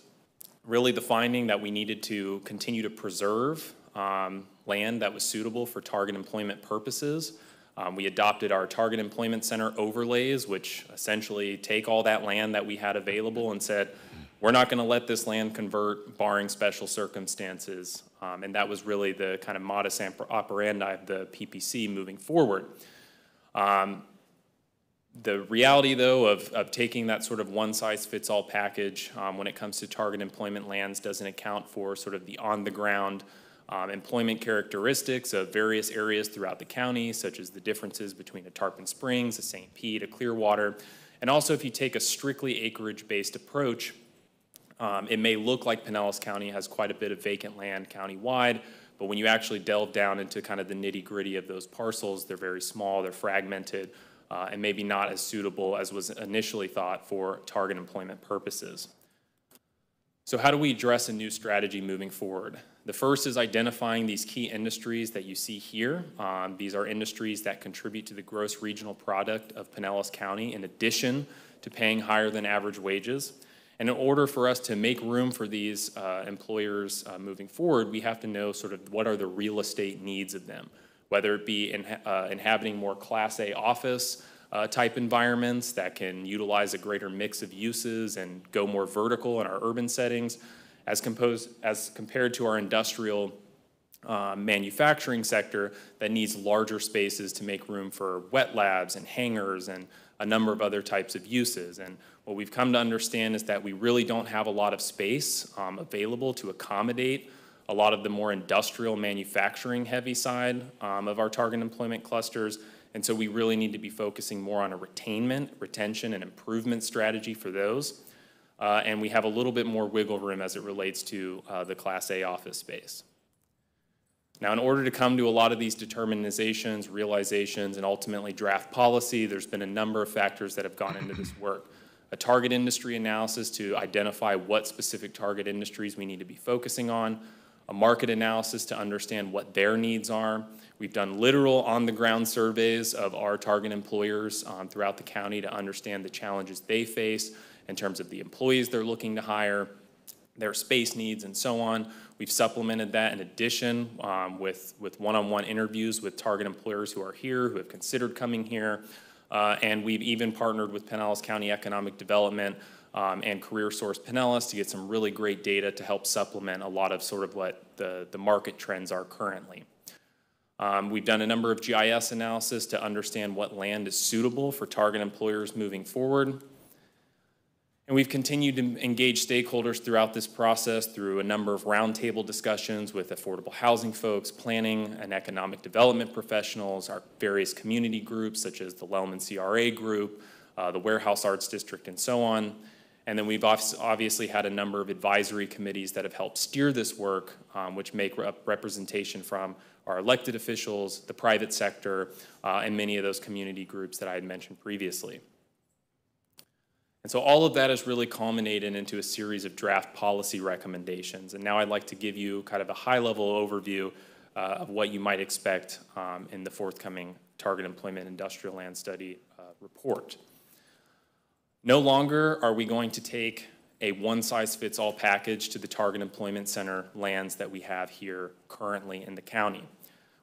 really the finding that we needed to continue to preserve um, land that was suitable for target employment purposes. Um, we adopted our target employment center overlays, which essentially take all that land that we had available and said, we're not going to let this land convert barring special circumstances. Um, and that was really the kind of modus operandi of the PPC moving forward. Um, the reality, though, of, of taking that sort of one-size-fits-all package um, when it comes to target employment lands doesn't account for sort of the on-the-ground um, employment characteristics of various areas throughout the county, such as the differences between a Tarpon Springs, a St. Pete, a Clearwater. And also, if you take a strictly acreage-based approach, um, it may look like Pinellas County has quite a bit of vacant land county-wide, but when you actually delve down into kind of the nitty-gritty of those parcels, they're very small, they're fragmented, uh, and maybe not as suitable as was initially thought for target employment purposes. So how do we address a new strategy moving forward? The first is identifying these key industries that you see here. Um, these are industries that contribute to the gross regional product of Pinellas County in addition to paying higher than average wages. And in order for us to make room for these uh, employers uh, moving forward, we have to know sort of what are the real estate needs of them whether it be in, uh, inhabiting more Class A office uh, type environments that can utilize a greater mix of uses and go more vertical in our urban settings, as, composed, as compared to our industrial uh, manufacturing sector that needs larger spaces to make room for wet labs and hangars and a number of other types of uses. And what we've come to understand is that we really don't have a lot of space um, available to accommodate a lot of the more industrial manufacturing heavy side um, of our target employment clusters. And so we really need to be focusing more on a retainment, retention, and improvement strategy for those. Uh, and we have a little bit more wiggle room as it relates to uh, the Class A office space. Now, in order to come to a lot of these determinizations, realizations, and ultimately draft policy, there's been a number of factors that have gone into this work. A target industry analysis to identify what specific target industries we need to be focusing on, a market analysis to understand what their needs are. We've done literal on-the-ground surveys of our target employers um, throughout the county to understand the challenges they face in terms of the employees they're looking to hire, their space needs, and so on. We've supplemented that in addition um, with, with one-on-one interviews with target employers who are here, who have considered coming here, uh, and we've even partnered with Pinellas County Economic Development um, and Career Source Pinellas to get some really great data to help supplement a lot of sort of what the, the market trends are currently. Um, we've done a number of GIS analysis to understand what land is suitable for target employers moving forward. And we've continued to engage stakeholders throughout this process through a number of roundtable discussions with affordable housing folks, planning and economic development professionals, our various community groups such as the Lealman CRA group, uh, the Warehouse Arts District, and so on. And then we've obviously had a number of advisory committees that have helped steer this work, um, which make rep representation from our elected officials, the private sector, uh, and many of those community groups that I had mentioned previously. And so all of that has really culminated into a series of draft policy recommendations. And now I'd like to give you kind of a high-level overview uh, of what you might expect um, in the forthcoming Target Employment Industrial Land Study uh, report. No longer are we going to take a one-size-fits-all package to the target employment center lands that we have here currently in the county.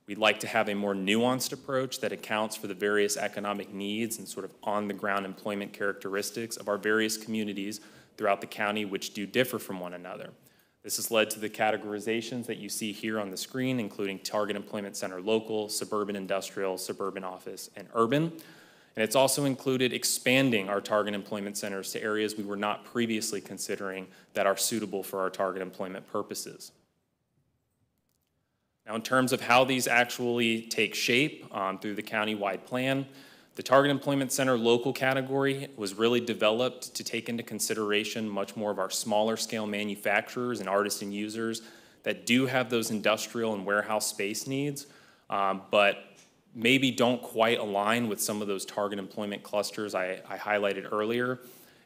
We'd like to have a more nuanced approach that accounts for the various economic needs and sort of on-the-ground employment characteristics of our various communities throughout the county, which do differ from one another. This has led to the categorizations that you see here on the screen, including target employment center local, suburban industrial, suburban office, and urban. And it's also included expanding our target employment centers to areas we were not previously considering that are suitable for our target employment purposes. Now, in terms of how these actually take shape um, through the county-wide plan, the Target Employment Center local category was really developed to take into consideration much more of our smaller scale manufacturers and artisan users that do have those industrial and warehouse space needs, um, but maybe don't quite align with some of those target employment clusters I, I highlighted earlier.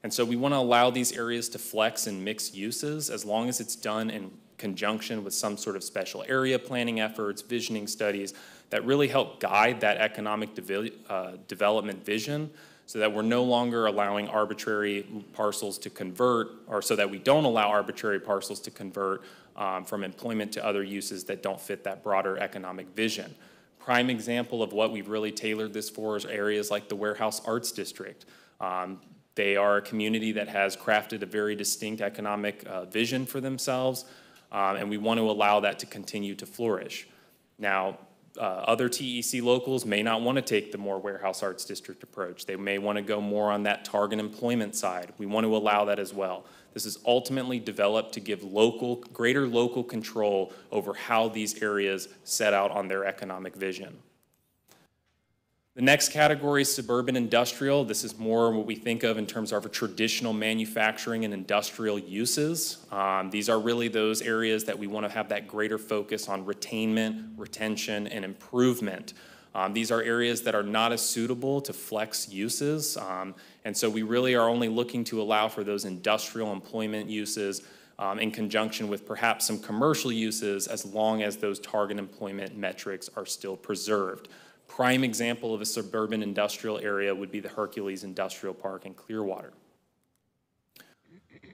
And so we want to allow these areas to flex and mix uses as long as it's done in conjunction with some sort of special area planning efforts, visioning studies that really help guide that economic de uh, development vision so that we're no longer allowing arbitrary parcels to convert, or so that we don't allow arbitrary parcels to convert um, from employment to other uses that don't fit that broader economic vision. Prime example of what we've really tailored this for is areas like the Warehouse Arts District. Um, they are a community that has crafted a very distinct economic uh, vision for themselves um, and we want to allow that to continue to flourish. Now, uh, other TEC locals may not want to take the more warehouse arts district approach. They may want to go more on that target employment side. We want to allow that as well. This is ultimately developed to give local, greater local control over how these areas set out on their economic vision. The next category is suburban industrial. This is more what we think of in terms of our traditional manufacturing and industrial uses. Um, these are really those areas that we want to have that greater focus on retainment, retention, and improvement. Um, these are areas that are not as suitable to flex uses, um, and so we really are only looking to allow for those industrial employment uses um, in conjunction with perhaps some commercial uses as long as those target employment metrics are still preserved. Prime example of a suburban industrial area would be the Hercules Industrial Park in Clearwater.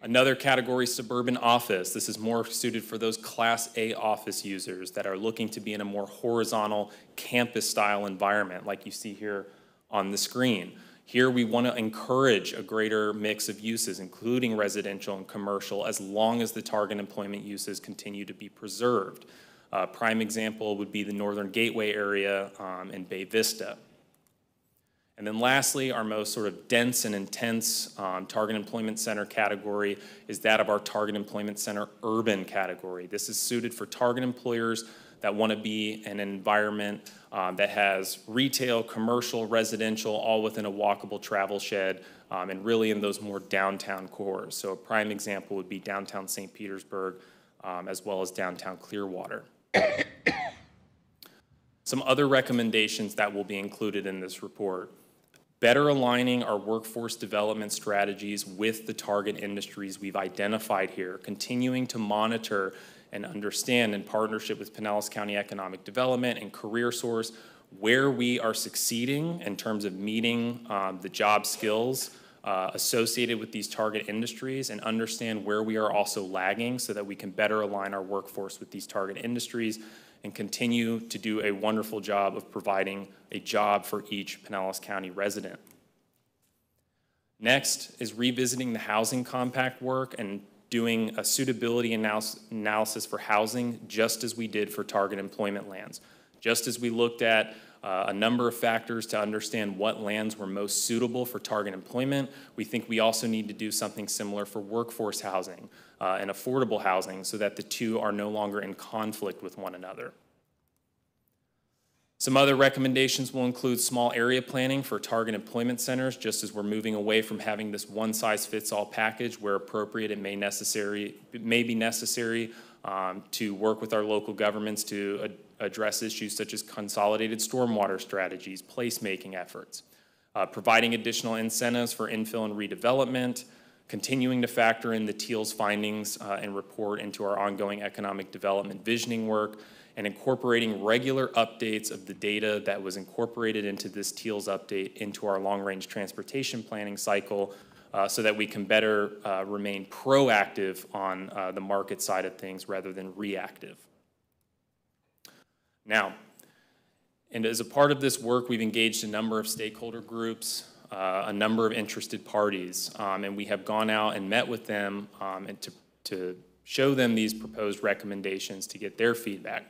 Another category, suburban office. This is more suited for those Class A office users that are looking to be in a more horizontal campus-style environment like you see here on the screen. Here we want to encourage a greater mix of uses, including residential and commercial, as long as the target employment uses continue to be preserved. Uh, prime example would be the Northern Gateway area um, in Bay Vista. And then lastly, our most sort of dense and intense um, target employment center category is that of our target employment center urban category. This is suited for target employers that want to be an environment um, that has retail, commercial, residential, all within a walkable travel shed, um, and really in those more downtown cores. So a prime example would be downtown St. Petersburg, um, as well as downtown Clearwater. Some other recommendations that will be included in this report. Better aligning our workforce development strategies with the target industries we've identified here, continuing to monitor and understand in partnership with Pinellas County Economic Development and Career Source where we are succeeding in terms of meeting um, the job skills uh, associated with these target industries and understand where we are also lagging so that we can better align our workforce with these target industries and continue to do a wonderful job of providing a job for each Pinellas County resident. Next is revisiting the housing compact work and doing a suitability analysis for housing just as we did for target employment lands. Just as we looked at uh, a number of factors to understand what lands were most suitable for target employment. We think we also need to do something similar for workforce housing uh, and affordable housing so that the two are no longer in conflict with one another. Some other recommendations will include small area planning for target employment centers, just as we're moving away from having this one-size-fits-all package where appropriate it may, necessary, it may be necessary um, to work with our local governments to address issues such as consolidated stormwater strategies, placemaking efforts, uh, providing additional incentives for infill and redevelopment, continuing to factor in the TEAL's findings uh, and report into our ongoing economic development visioning work, and incorporating regular updates of the data that was incorporated into this TEAL's update into our long-range transportation planning cycle uh, so that we can better uh, remain proactive on uh, the market side of things rather than reactive. Now, And as a part of this work, we've engaged a number of stakeholder groups, uh, a number of interested parties, um, and we have gone out and met with them um, and to, to show them these proposed recommendations to get their feedback.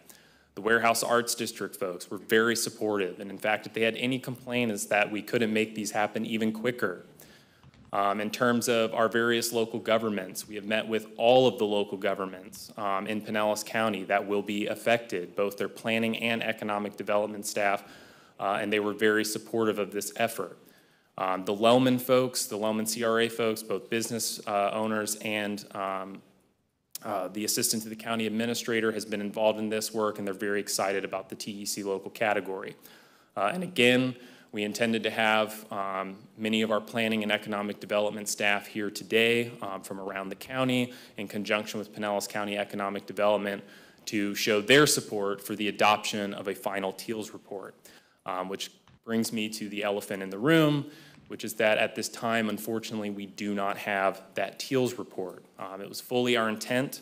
The Warehouse Arts District folks were very supportive, and in fact, if they had any complaint, is that we couldn't make these happen even quicker. Um, in terms of our various local governments, we have met with all of the local governments um, in Pinellas County that will be affected, both their planning and economic development staff, uh, and they were very supportive of this effort. Um, the Lealman folks, the Lealman CRA folks, both business uh, owners and um, uh, the assistant to the county administrator has been involved in this work, and they're very excited about the TEC local category. Uh, and again, we intended to have um, many of our planning and economic development staff here today um, from around the county in conjunction with Pinellas County Economic Development to show their support for the adoption of a final TEALS report, um, which brings me to the elephant in the room, which is that at this time, unfortunately, we do not have that TEALS report. Um, it was fully our intent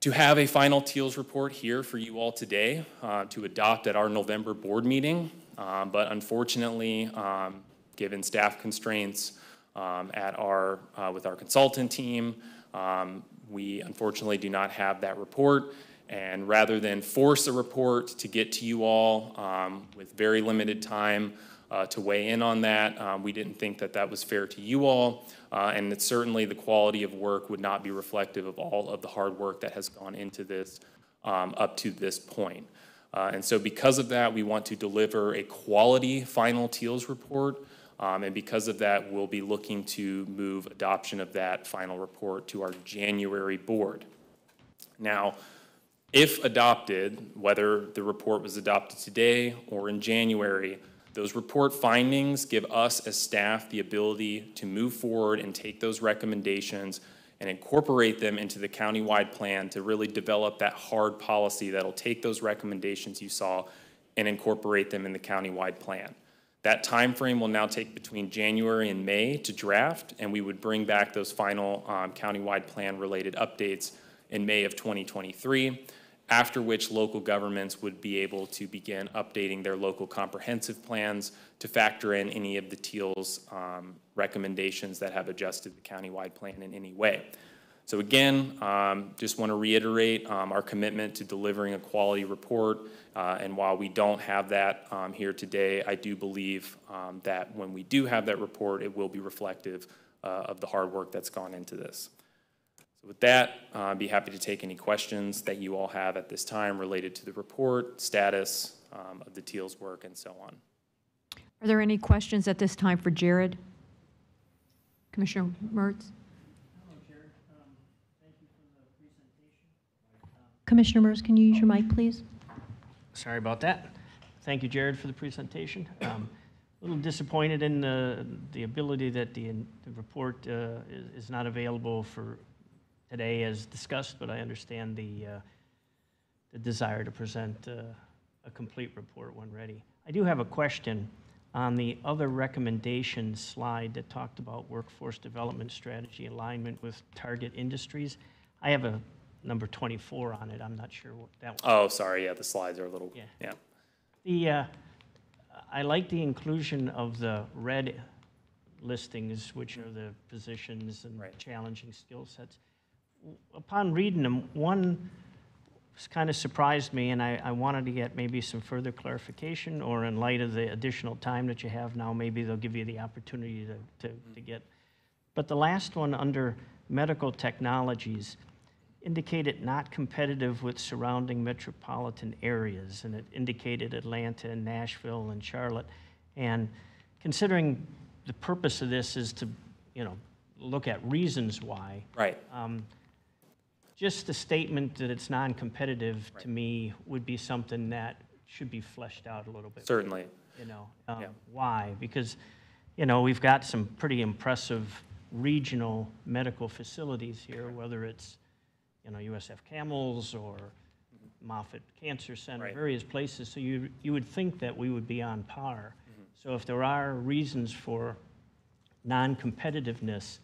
to have a final TEALS report here for you all today uh, to adopt at our November board meeting. Um, but unfortunately, um, given staff constraints um, at our, uh, with our consultant team, um, we unfortunately do not have that report. And rather than force a report to get to you all um, with very limited time, uh, to weigh in on that. Um, we didn't think that that was fair to you all, uh, and that certainly the quality of work would not be reflective of all of the hard work that has gone into this um, up to this point. Uh, and so because of that, we want to deliver a quality final TEALS report, um, and because of that, we'll be looking to move adoption of that final report to our January board. Now, if adopted, whether the report was adopted today or in January, those report findings give us as staff the ability to move forward and take those recommendations and incorporate them into the countywide plan to really develop that hard policy that'll take those recommendations you saw and incorporate them in the countywide plan. That time frame will now take between January and May to draft, and we would bring back those final um, countywide plan related updates in May of 2023 after which local governments would be able to begin updating their local comprehensive plans to factor in any of the TEAL's um, recommendations that have adjusted the countywide plan in any way. So again, um, just want to reiterate um, our commitment to delivering a quality report. Uh, and while we don't have that um, here today, I do believe um, that when we do have that report, it will be reflective uh, of the hard work that's gone into this. With that, uh, I'd be happy to take any questions that you all have at this time related to the report, status um, of the TEAL's work, and so on. Are there any questions at this time for Jared? Commissioner Merz? Commissioner Merz, can you use your mic, please? Sorry about that. Thank you, Jared, for the presentation. Um, a little disappointed in the, the ability that the, the report uh, is, is not available for today as discussed, but I understand the, uh, the desire to present uh, a complete report when ready. I do have a question on the other recommendation slide that talked about workforce development strategy alignment with target industries. I have a number 24 on it. I'm not sure what that was. Oh, sorry. Yeah, the slides are a little, Yeah. yeah. The, uh, I like the inclusion of the red listings, which are the positions and challenging skill sets upon reading them, one kind of surprised me, and I, I, wanted to get maybe some further clarification, or in light of the additional time that you have now, maybe they'll give you the opportunity to, to, to get. But the last one under medical technologies indicated not competitive with surrounding metropolitan areas, and it indicated Atlanta and Nashville and Charlotte. And considering the purpose of this is to, you know, look at reasons why. Right. Um, just the statement that it's non-competitive to me would be something that should be fleshed out a little bit. Certainly. You know, um, why? Because, you know, we've got some pretty impressive regional medical facilities here, whether it's, you know, USF CAMLS or Moffitt Cancer Center, Right. various places. So you, you would think that we would be on par. So if there are reasons for non-competitiveness,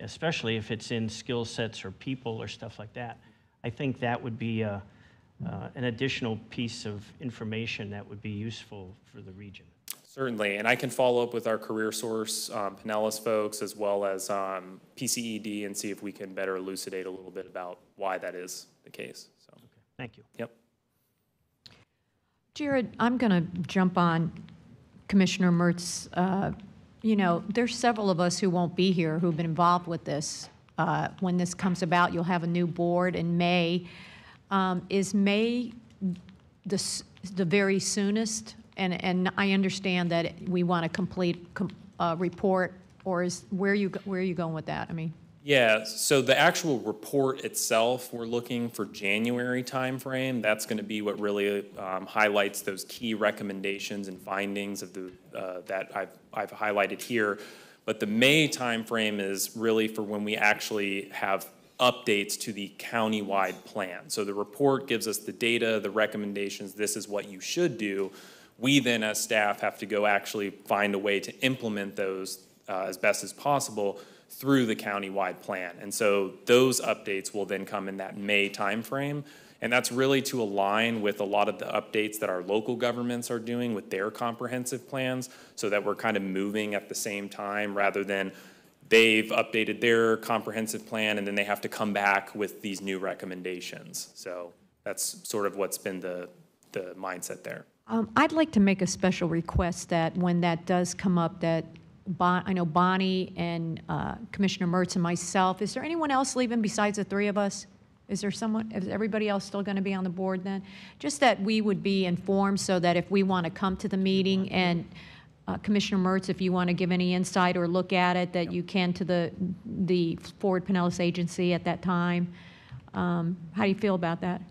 especially if it's in skill sets or people or stuff like that. I think that would be a uh, an additional piece of information that would be useful for the region. Certainly, and I can follow up with our career source, um, Pinellas folks, as well as um, PCED, and see if we can better elucidate a little bit about why that is the case. So, Thank you. yep. Jared, I'm going to jump on Commissioner Merz. Uh, You know, there's several of us who won't be here who've been involved with this. Uh, When this comes about, you'll have a new board in May. Um, Is May the, the very soonest? And, and I understand that we want a complete com- uh, report, or is, where you, where are you going with that? I mean, Yeah, so the actual report itself, we're looking for January timeframe. That's going to be what really um, highlights those key recommendations and findings of the, uh, that I've, I've highlighted here. But the May timeframe is really for when we actually have updates to the countywide plan. So the report gives us the data, the recommendations, this is what you should do. We then, as staff, have to go actually find a way to implement those uh, as best as possible through the countywide plan. And so those updates will then come in that May timeframe. And that's really to align with a lot of the updates that our local governments are doing with their comprehensive plans so that we're kind of moving at the same time rather than they've updated their comprehensive plan and then they have to come back with these new recommendations. So that's sort of what's been the, the mindset there. Um, I'd like to make a special request that when that does come up, that Bon, I know Bonnie and uh, Commissioner Merz and myself, is there anyone else leaving besides the three of us? Is there someone, is everybody else still going to be on the board then? Just that we would be informed so that if we want to come to the meeting and uh, Commissioner Merz, if you want to give any insight or look at it, that you can to the, the Forward Pinellas Agency at that time. Um, How do you feel about that?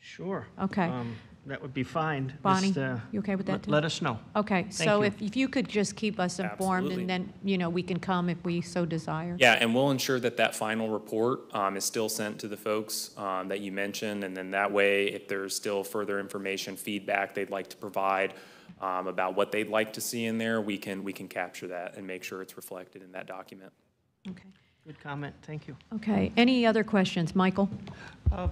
Sure. Okay. Um, That would be fine. Bonnie, Just, uh, you okay with that let- too? Let us know. Okay, Thank so you. if, if you could just keep us informed, Absolutely. and then, you know, we can come if we so desire. Yeah, and we'll ensure that that final report um, is still sent to the folks um, that you mentioned, and then that way, if there's still further information, feedback they'd like to provide um, about what they'd like to see in there, we can, we can capture that and make sure it's reflected in that document. Okay. Good comment, thank you. Okay, any other questions? Michael? Uh,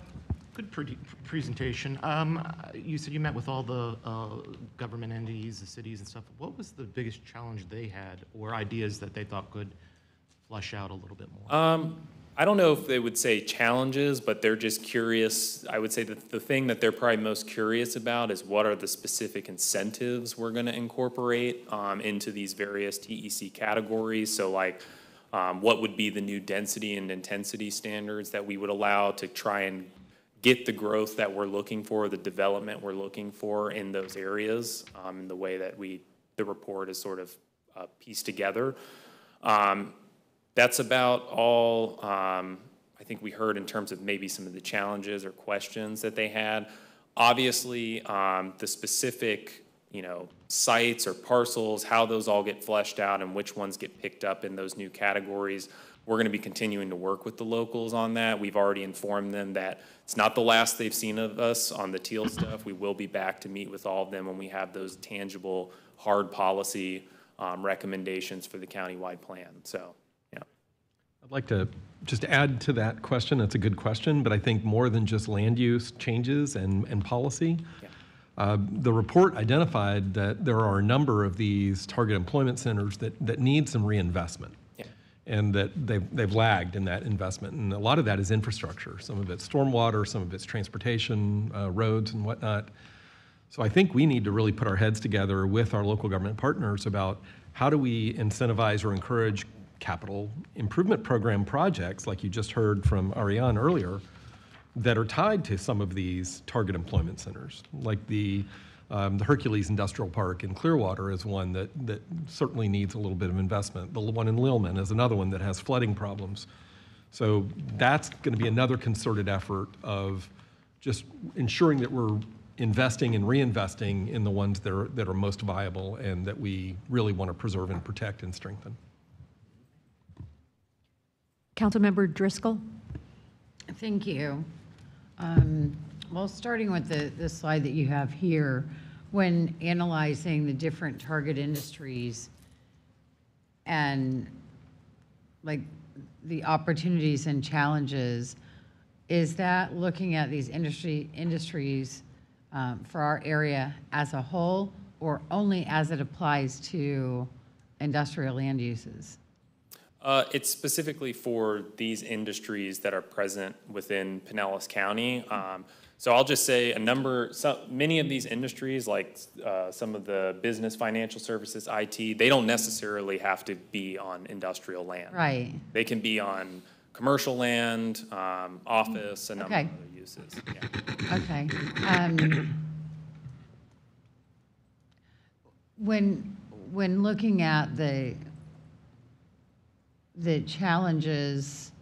Good pre- presentation. Um, You said you met with all the uh, government entities, the cities and stuff. What was the biggest challenge they had or ideas that they thought could flush out a little bit more? Um, I don't know if they would say challenges, but they're just curious. I would say that the thing that they're probably most curious about is what are the specific incentives we're going to incorporate um, into these various TEC categories. So like, um, what would be the new density and intensity standards that we would allow to try and get the growth that we're looking for, the development we're looking for in those areas, um, in the way that we, the report is sort of uh, pieced together. Um, that's about all um, I think we heard in terms of maybe some of the challenges or questions that they had. Obviously, um, the specific, you know, sites or parcels, how those all get fleshed out and which ones get picked up in those new categories, we're going to be continuing to work with the locals on that. We've already informed them that it's not the last they've seen of us on the teal stuff. We will be back to meet with all of them when we have those tangible, hard policy um, recommendations for the countywide plan. So, yeah. I'd like to just add to that question. It's a good question, but I think more than just land use changes and, and policy. Uh, the report identified that there are a number of these target employment centers that, that need some reinvestment. And that they've, they've lagged in that investment. And a lot of that is infrastructure. Some of it's stormwater, some of it's transportation, uh, roads and whatnot. So I think we need to really put our heads together with our local government partners about how do we incentivize or encourage capital improvement program projects, like you just heard from Ariane earlier, that are tied to some of these target employment centers, like the, um, the Hercules Industrial Park in Clearwater is one that, that certainly needs a little bit of investment. The one in Lealman is another one that has flooding problems. So that's going to be another concerted effort of just ensuring that we're investing and reinvesting in the ones that are, that are most viable and that we really want to preserve and protect and strengthen. Councilmember Driscoll? Thank you. Um, Well, starting with the, the slide that you have here, when analyzing the different target industries and like the opportunities and challenges, is that looking at these industry, industries um, for our area as a whole, or only as it applies to industrial land uses? Uh, it's specifically for these industries that are present within Pinellas County. Um, so I'll just say a number, so many of these industries, like uh, some of the business, financial services, IT, they don't necessarily have to be on industrial land. Right. They can be on commercial land, um, office, a number of Okay. other uses. Yeah. Okay. um, When, when looking at the, the challenges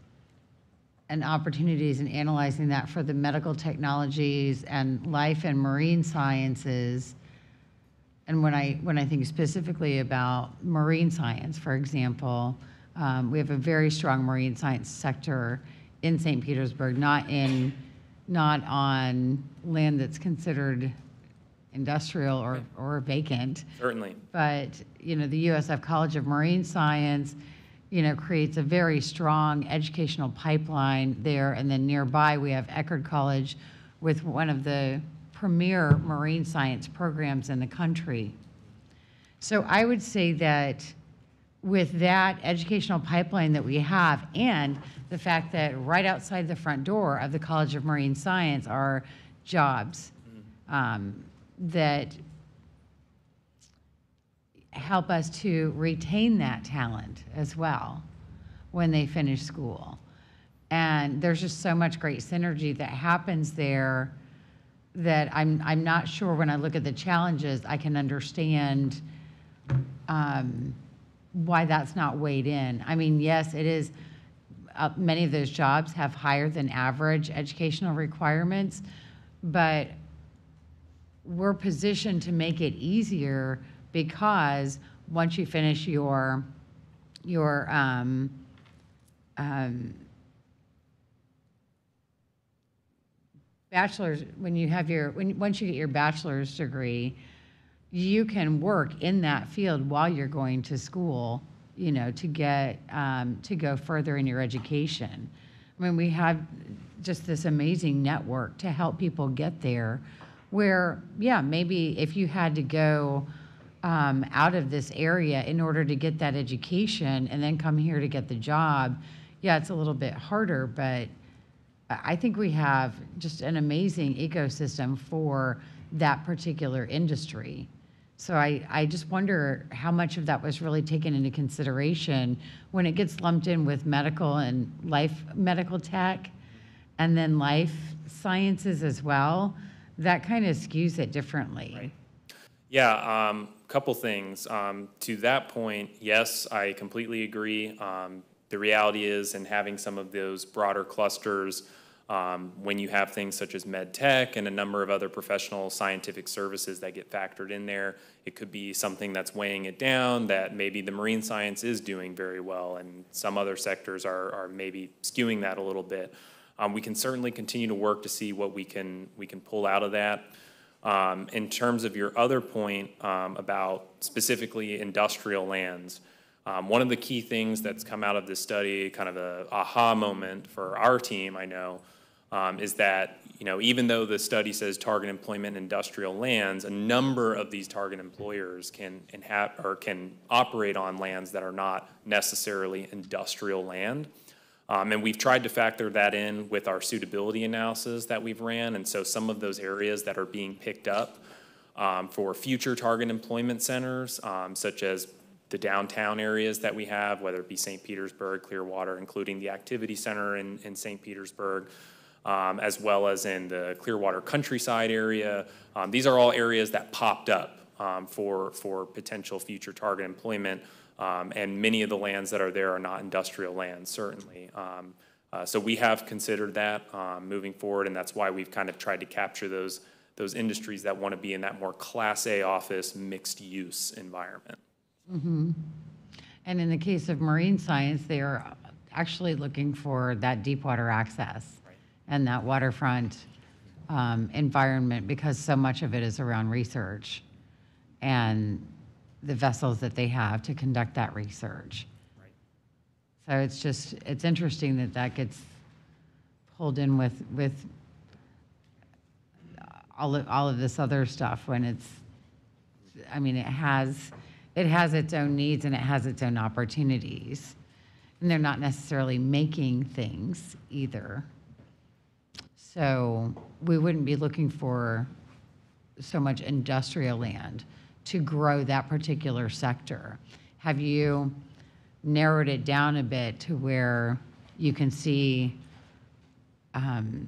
and opportunities and analyzing that for the medical technologies and life and marine sciences, and when I, when I think specifically about marine science, for example, um, we have a very strong marine science sector in St. Petersburg, not in, not on land that's considered industrial or, or vacant. Certainly. But, you know, the USF College of Marine Science, you know, creates a very strong educational pipeline there. And then nearby, we have Eckerd College with one of the premier marine science programs in the country. So I would say that with that educational pipeline that we have and the fact that right outside the front door of the College of Marine Science are jobs um, that help us to retain that talent as well when they finish school. And there's just so much great synergy that happens there that I'm, I'm not sure when I look at the challenges, I can understand um, why that's not weighed in. I mean, yes, it is, uh, many of those jobs have higher than average educational requirements, but we're positioned to make it easier because once you finish your, your, um, um, bachelor's, when you have your, when, once you get your bachelor's degree, you can work in that field while you're going to school, you know, to get, um, to go further in your education. I mean, we have just this amazing network to help people get there where, yeah, maybe if you had to go um, out of this area in order to get that education and then come here to get the job, yeah, it's a little bit harder, but I think we have just an amazing ecosystem for that particular industry. So I, I just wonder how much of that was really taken into consideration when it gets lumped in with medical and life, medical tech, and then life sciences as well. That kind of skews it differently. Yeah, um, couple things. Um, to that point, yes, I completely agree. Um, the reality is, in having some of those broader clusters, um, when you have things such as med tech and a number of other professional scientific services that get factored in there, it could be something that's weighing it down. That maybe the marine science is doing very well, and some other sectors are, are maybe skewing that a little bit. Um, we can certainly continue to work to see what we can we can pull out of that. Um, in terms of your other point um, about specifically industrial lands, um, one of the key things that's come out of this study, kind of a aha moment for our team, I know, um, is that you know even though the study says target employment in industrial lands, a number of these target employers can inhab- or can operate on lands that are not necessarily industrial land. Um, and we've tried to factor that in with our suitability analysis that we've ran. And so some of those areas that are being picked up um, for future target employment centers, um, such as the downtown areas that we have, whether it be St. Petersburg, Clearwater, including the activity center in, in St. Petersburg, um, as well as in the Clearwater countryside area. Um, these are all areas that popped up um, for, for potential future target employment. Um, and many of the lands that are there are not industrial lands, certainly. Um, uh, so we have considered that um, moving forward, and that's why we've kind of tried to capture those, those industries that want to be in that more Class A office mixed use environment. hmm And in the case of marine science, they are actually looking for that deep water access and that waterfront um, environment because so much of it is around research and the vessels that they have to conduct that research. Right. So it's just, it's interesting that that gets pulled in with, with all of, all of this other stuff when it's, I mean, it has, it has its own needs and it has its own opportunities. And they're not necessarily making things either. So we wouldn't be looking for so much industrial land to grow that particular sector. Have you narrowed it down a bit to where you can see um,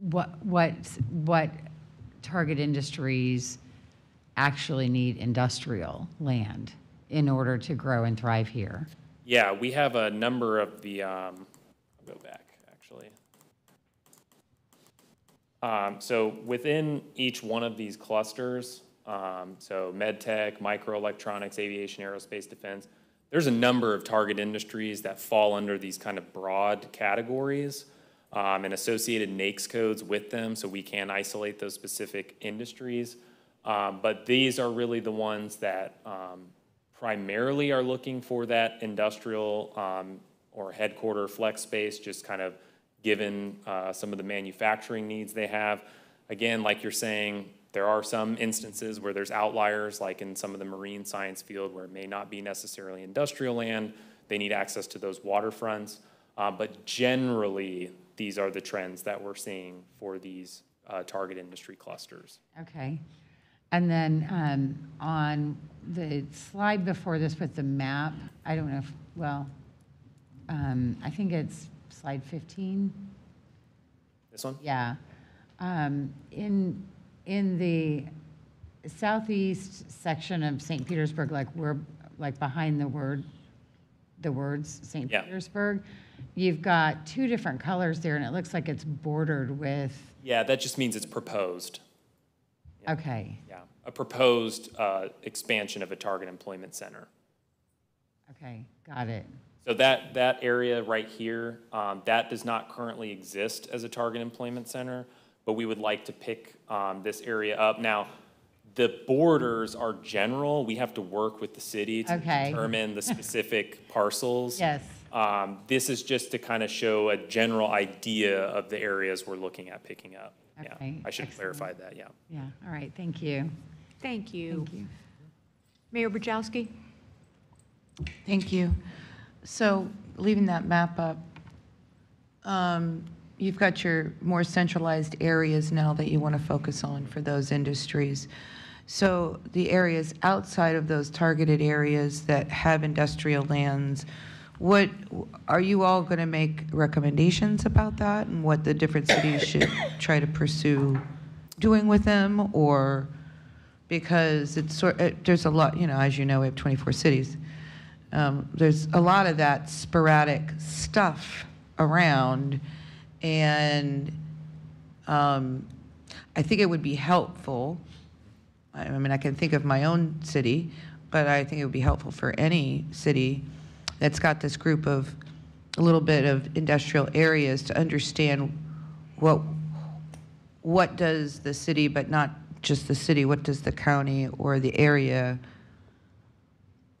what, what, what target industries actually need industrial land in order to grow and thrive here? Yeah, we have a number of the, um, I'll go back, actually. Um, so within each one of these clusters, um, so medtech, microelectronics, aviation, aerospace, defense, there's a number of target industries that fall under these kind of broad categories um, and associated NAICS codes with them, so we can isolate those specific industries. Um, but these are really the ones that um, primarily are looking for that industrial um, or headquarter flex space, just kind of given uh, some of the manufacturing needs they have. Again, like you're saying, there are some instances where there's outliers, like in some of the marine science field, where it may not be necessarily industrial land. They need access to those waterfronts. Uh, but generally, these are the trends that we're seeing for these uh, target industry clusters. Okay. And then um, on the slide before this with the map, I don't know if, well, um, I think it's slide 15. This one? Yeah. Um, In, in the southeast section of St. Petersburg, like we're, like behind the word, the words St. Yeah. Petersburg, you've got two different colors there, and it looks like it's bordered with, Yeah, that just means it's proposed. okay, Yeah, a proposed uh, expansion of a target employment center. okay, got it. So that, that area right here, um, that does not currently exist as a target employment center, but we would like to pick um, this area up. Now, the borders are general. We have to work with the city to Okay. determine the (laughs) specific parcels. Yes. Um, This is just to kind of show a general idea of the areas we're looking at picking up. Yeah, Okay, I should have clarified that, yeah. Yeah, all right, thank you. Thank you. Thank you. Mayor Bujalski? Thank you. So leaving that map up, um, you've got your more centralized areas now that you want to focus on for those industries. So the areas outside of those targeted areas that have industrial lands, what, are you all going to make recommendations about that and what the different cities should try to pursue doing with them? Or, because it's sort, there's a lot, you know, as you know, we have 24 cities. Um, There's a lot of that sporadic stuff around, and um, I think it would be helpful, I mean, I can think of my own city, but I think it would be helpful for any city that's got this group of, a little bit of industrial areas to understand what, what does the city, but not just the city, what does the county or the area,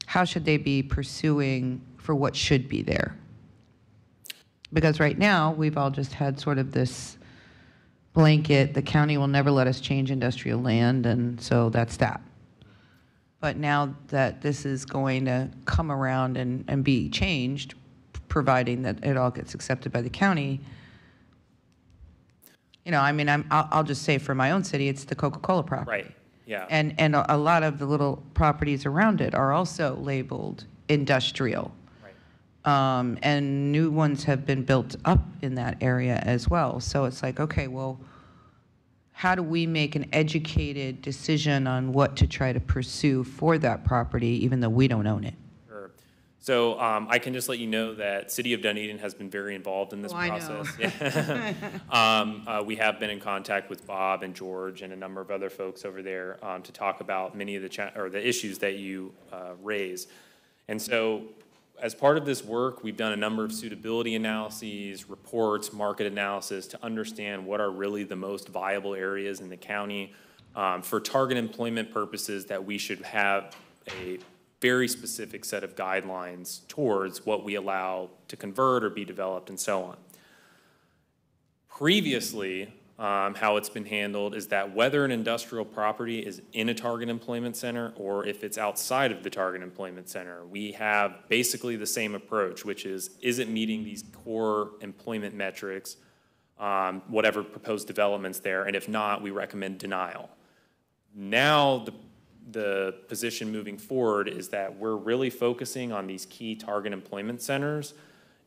how should they be pursuing for what should be there? Because right now, we've all just had sort of this blanket, the county will never let us change industrial land, and so that's that. But now that this is going to come around and, and be changed, providing that it all gets accepted by the county, you know, I mean, I'm, I'll, I'll just say for my own city, it's the Coca-Cola property. Right, yeah. And, and a a lot of the little properties around it are also labeled industrial. Um, and new ones have been built up in that area as well. So it's like, okay, well, how do we make an educated decision on what to try to pursue for that property, even though we don't own it? So um, I can just let you know that City of Dunedin has been very involved in this Oh, I know. process. (laughs) (laughs) Um, uh, We have been in contact with Bob and George and a number of other folks over there um, to talk about many of the, cha- or the issues that you uh, raise. And so as part of this work, we've done a number of suitability analyses, reports, market analysis to understand what are really the most viable areas in the county um, for target employment purposes that we should have a very specific set of guidelines towards what we allow to convert or be developed and so on. Previously, um, how it's been handled is that whether an industrial property is in a target employment center or if it's outside of the target employment center, we have basically the same approach, which is, is it meeting these core employment metrics, um, whatever proposed developments there, and if not, we recommend denial. Now, the, the position moving forward is that we're really focusing on these key target employment centers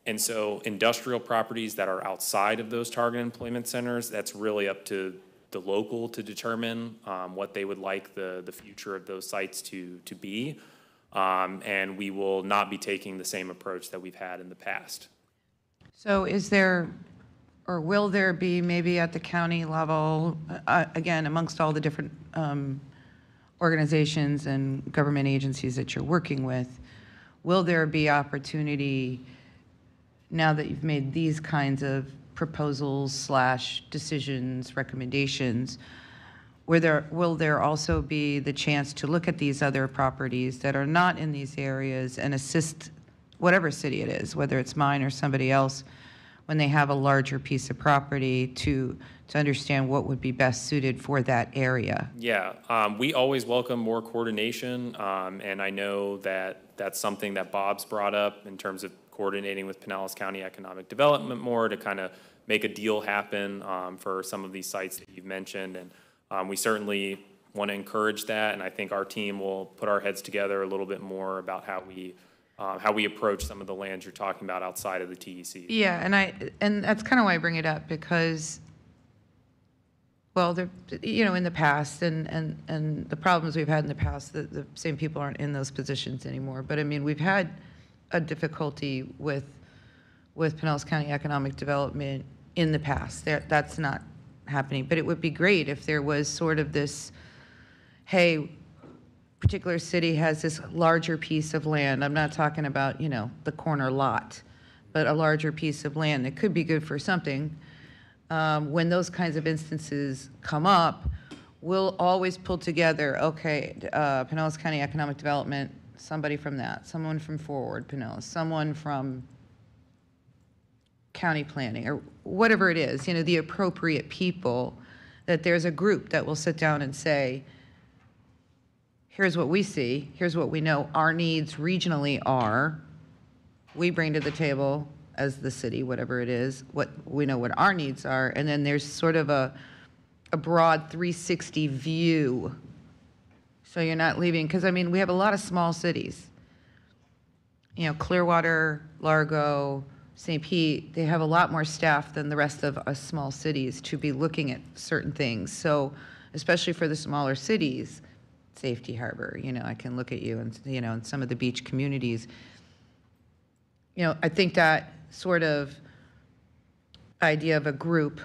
and so industrial properties that are outside of those target employment centers, that's really up to the local to determine um, what they would like the, the future of those sites to, to be. Um, and we will not be taking the same approach that we've had in the past. So is there, or will there be maybe at the county level, uh, again, amongst all the different um, organizations and government agencies that you're working with, will there be opportunity now that you've made these kinds of proposals slash decisions, recommendations, where there, will there also be the chance to look at these other properties that are not in these areas and assist whatever city it is, whether it's mine or somebody else, when they have a larger piece of property to, to understand what would be best suited for that area? Yeah, um, we always welcome more coordination, um, and I know that that's something that Bob's brought up in terms of coordinating with Pinellas County Economic Development more to kind of make a deal happen um, for some of these sites that you've mentioned. And um, we certainly want to encourage that, and I think our team will put our heads together a little bit more about how we uh, how we approach some of the lands you're talking about outside of the TEC. Yeah, and I, and that's kind of why I bring it up, because, well, you know, in the past, and, and, and the problems we've had in the past, the, the same people aren't in those positions anymore, but I mean, we've had a difficulty with, with Pinellas County Economic Development in the past. That's not happening, but it would be great if there was sort of this, hey, particular city has this larger piece of land. I'm not talking about, you know, the corner lot, but a larger piece of land that could be good for something. Um, when those kinds of instances come up, we'll always pull together, okay, uh, Pinellas County Economic Development, somebody from that, someone from Forward Pinellas, someone from county planning, or whatever it is, you know, the appropriate people, that there's a group that will sit down and say, here's what we see, here's what we know our needs regionally are. We bring to the table as the city, whatever it is, what we know what our needs are, and then there's sort of a, a broad 360 view. So you're not leaving, because I mean, we have a lot of small cities. You know, Clearwater, Largo, St. Pete, they have a lot more staff than the rest of us small cities to be looking at certain things. So especially for the smaller cities, Safety Harbor, you know, I can look at you and, you know, in some of the beach communities. You know, I think that sort of idea of a group,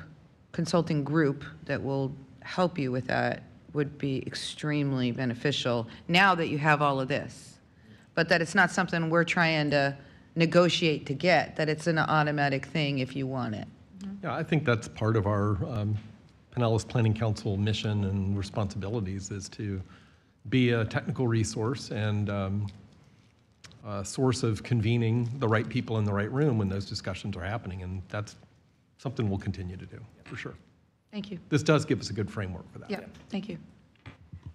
consulting group that will help you with that would be extremely beneficial now that you have all of this. But that it's not something we're trying to negotiate to get, that it's an automatic thing if you want it. Yeah, I think that's part of our um, Pinellas Planning Council mission and responsibilities is to be a technical resource and um, a source of convening the right people in the right room when those discussions are happening. And that's something we'll continue to do, for sure. Thank you. This does give us a good framework for that. Yeah, thank you.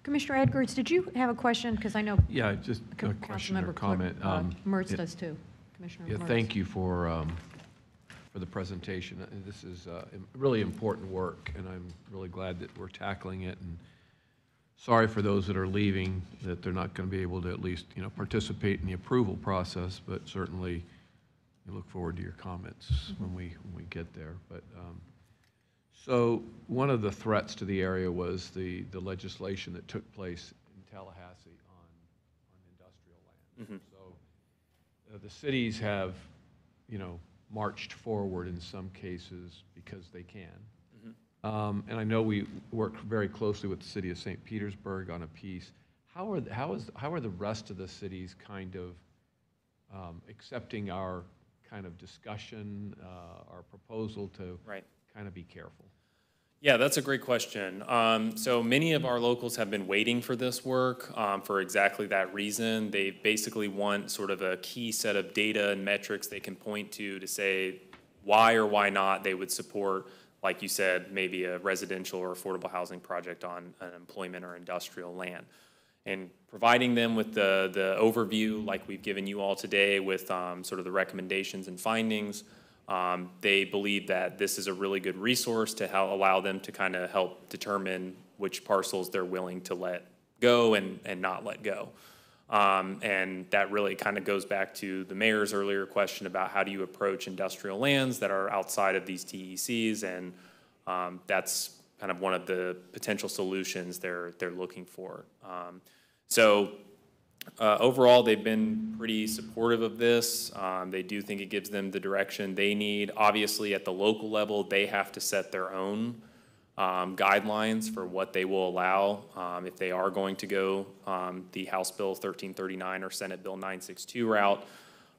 Commissioner Eggers, did you have a question? Because I know Yeah, just a question or Councilmember Clerk, comment. uh, Um, Merz yeah, does too. Commissioner Yeah, Merz. thank you for, um, for the presentation. Uh, This is uh, really important work, and I'm really glad that we're tackling it. And sorry for those that are leaving, that they're not going to be able to at least, you know, participate in the approval process, but certainly we look forward to your comments when we, when we get there. But, um, so one of the threats to the area was the, the legislation that took place in Tallahassee on, on industrial land. Mhm. So uh, the cities have, you know, marched forward in some cases because they can. Um, And I know we work very closely with the city of St. Petersburg on a piece. How are, the- how is, how are the rest of the cities kind of um, accepting our kind of discussion, uh, our proposal to Right. kind of be careful? Yeah, that's a great question. Um, so many of our locals have been waiting for this work um, for exactly that reason. They basically want sort of a key set of data and metrics they can point to to say why or why not they would support, like you said, maybe a residential or affordable housing project on an employment or industrial land. And providing them with the, the overview, like we've given you all today, with um, sort of the recommendations and findings, um, they believe that this is a really good resource to help allow them to kind of help determine which parcels they're willing to let go and, and not let go. Um, and that really kind of goes back to the mayor's earlier question about how do you approach industrial lands that are outside of these TECs, and um, that's kind of one of the potential solutions they're they're looking for. Um, so uh, overall, they've been pretty supportive of this. Um, they do think it gives them the direction they need. Obviously, at the local level, they have to set their own um, guidelines for what they will allow um, if they are going to go um, the House Bill 1339 or Senate Bill 962 route.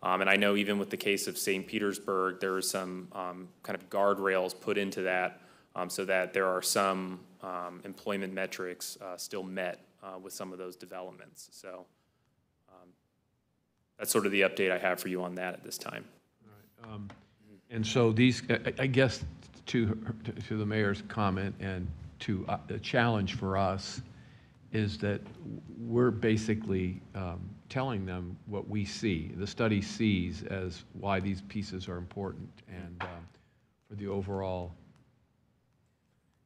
Um, and I know even with the case of St. Petersburg, there are some um, kind of guardrails put into that so that there are some employment metrics uh, still met uh, with some of those developments. So that's sort of the update I have for you on that at this time. Um, And so these, I- I guess, to, to the mayor's comment and to, uh, the challenge for us is that we're basically um, telling them what we see, the study sees as why these pieces are important and um, for the overall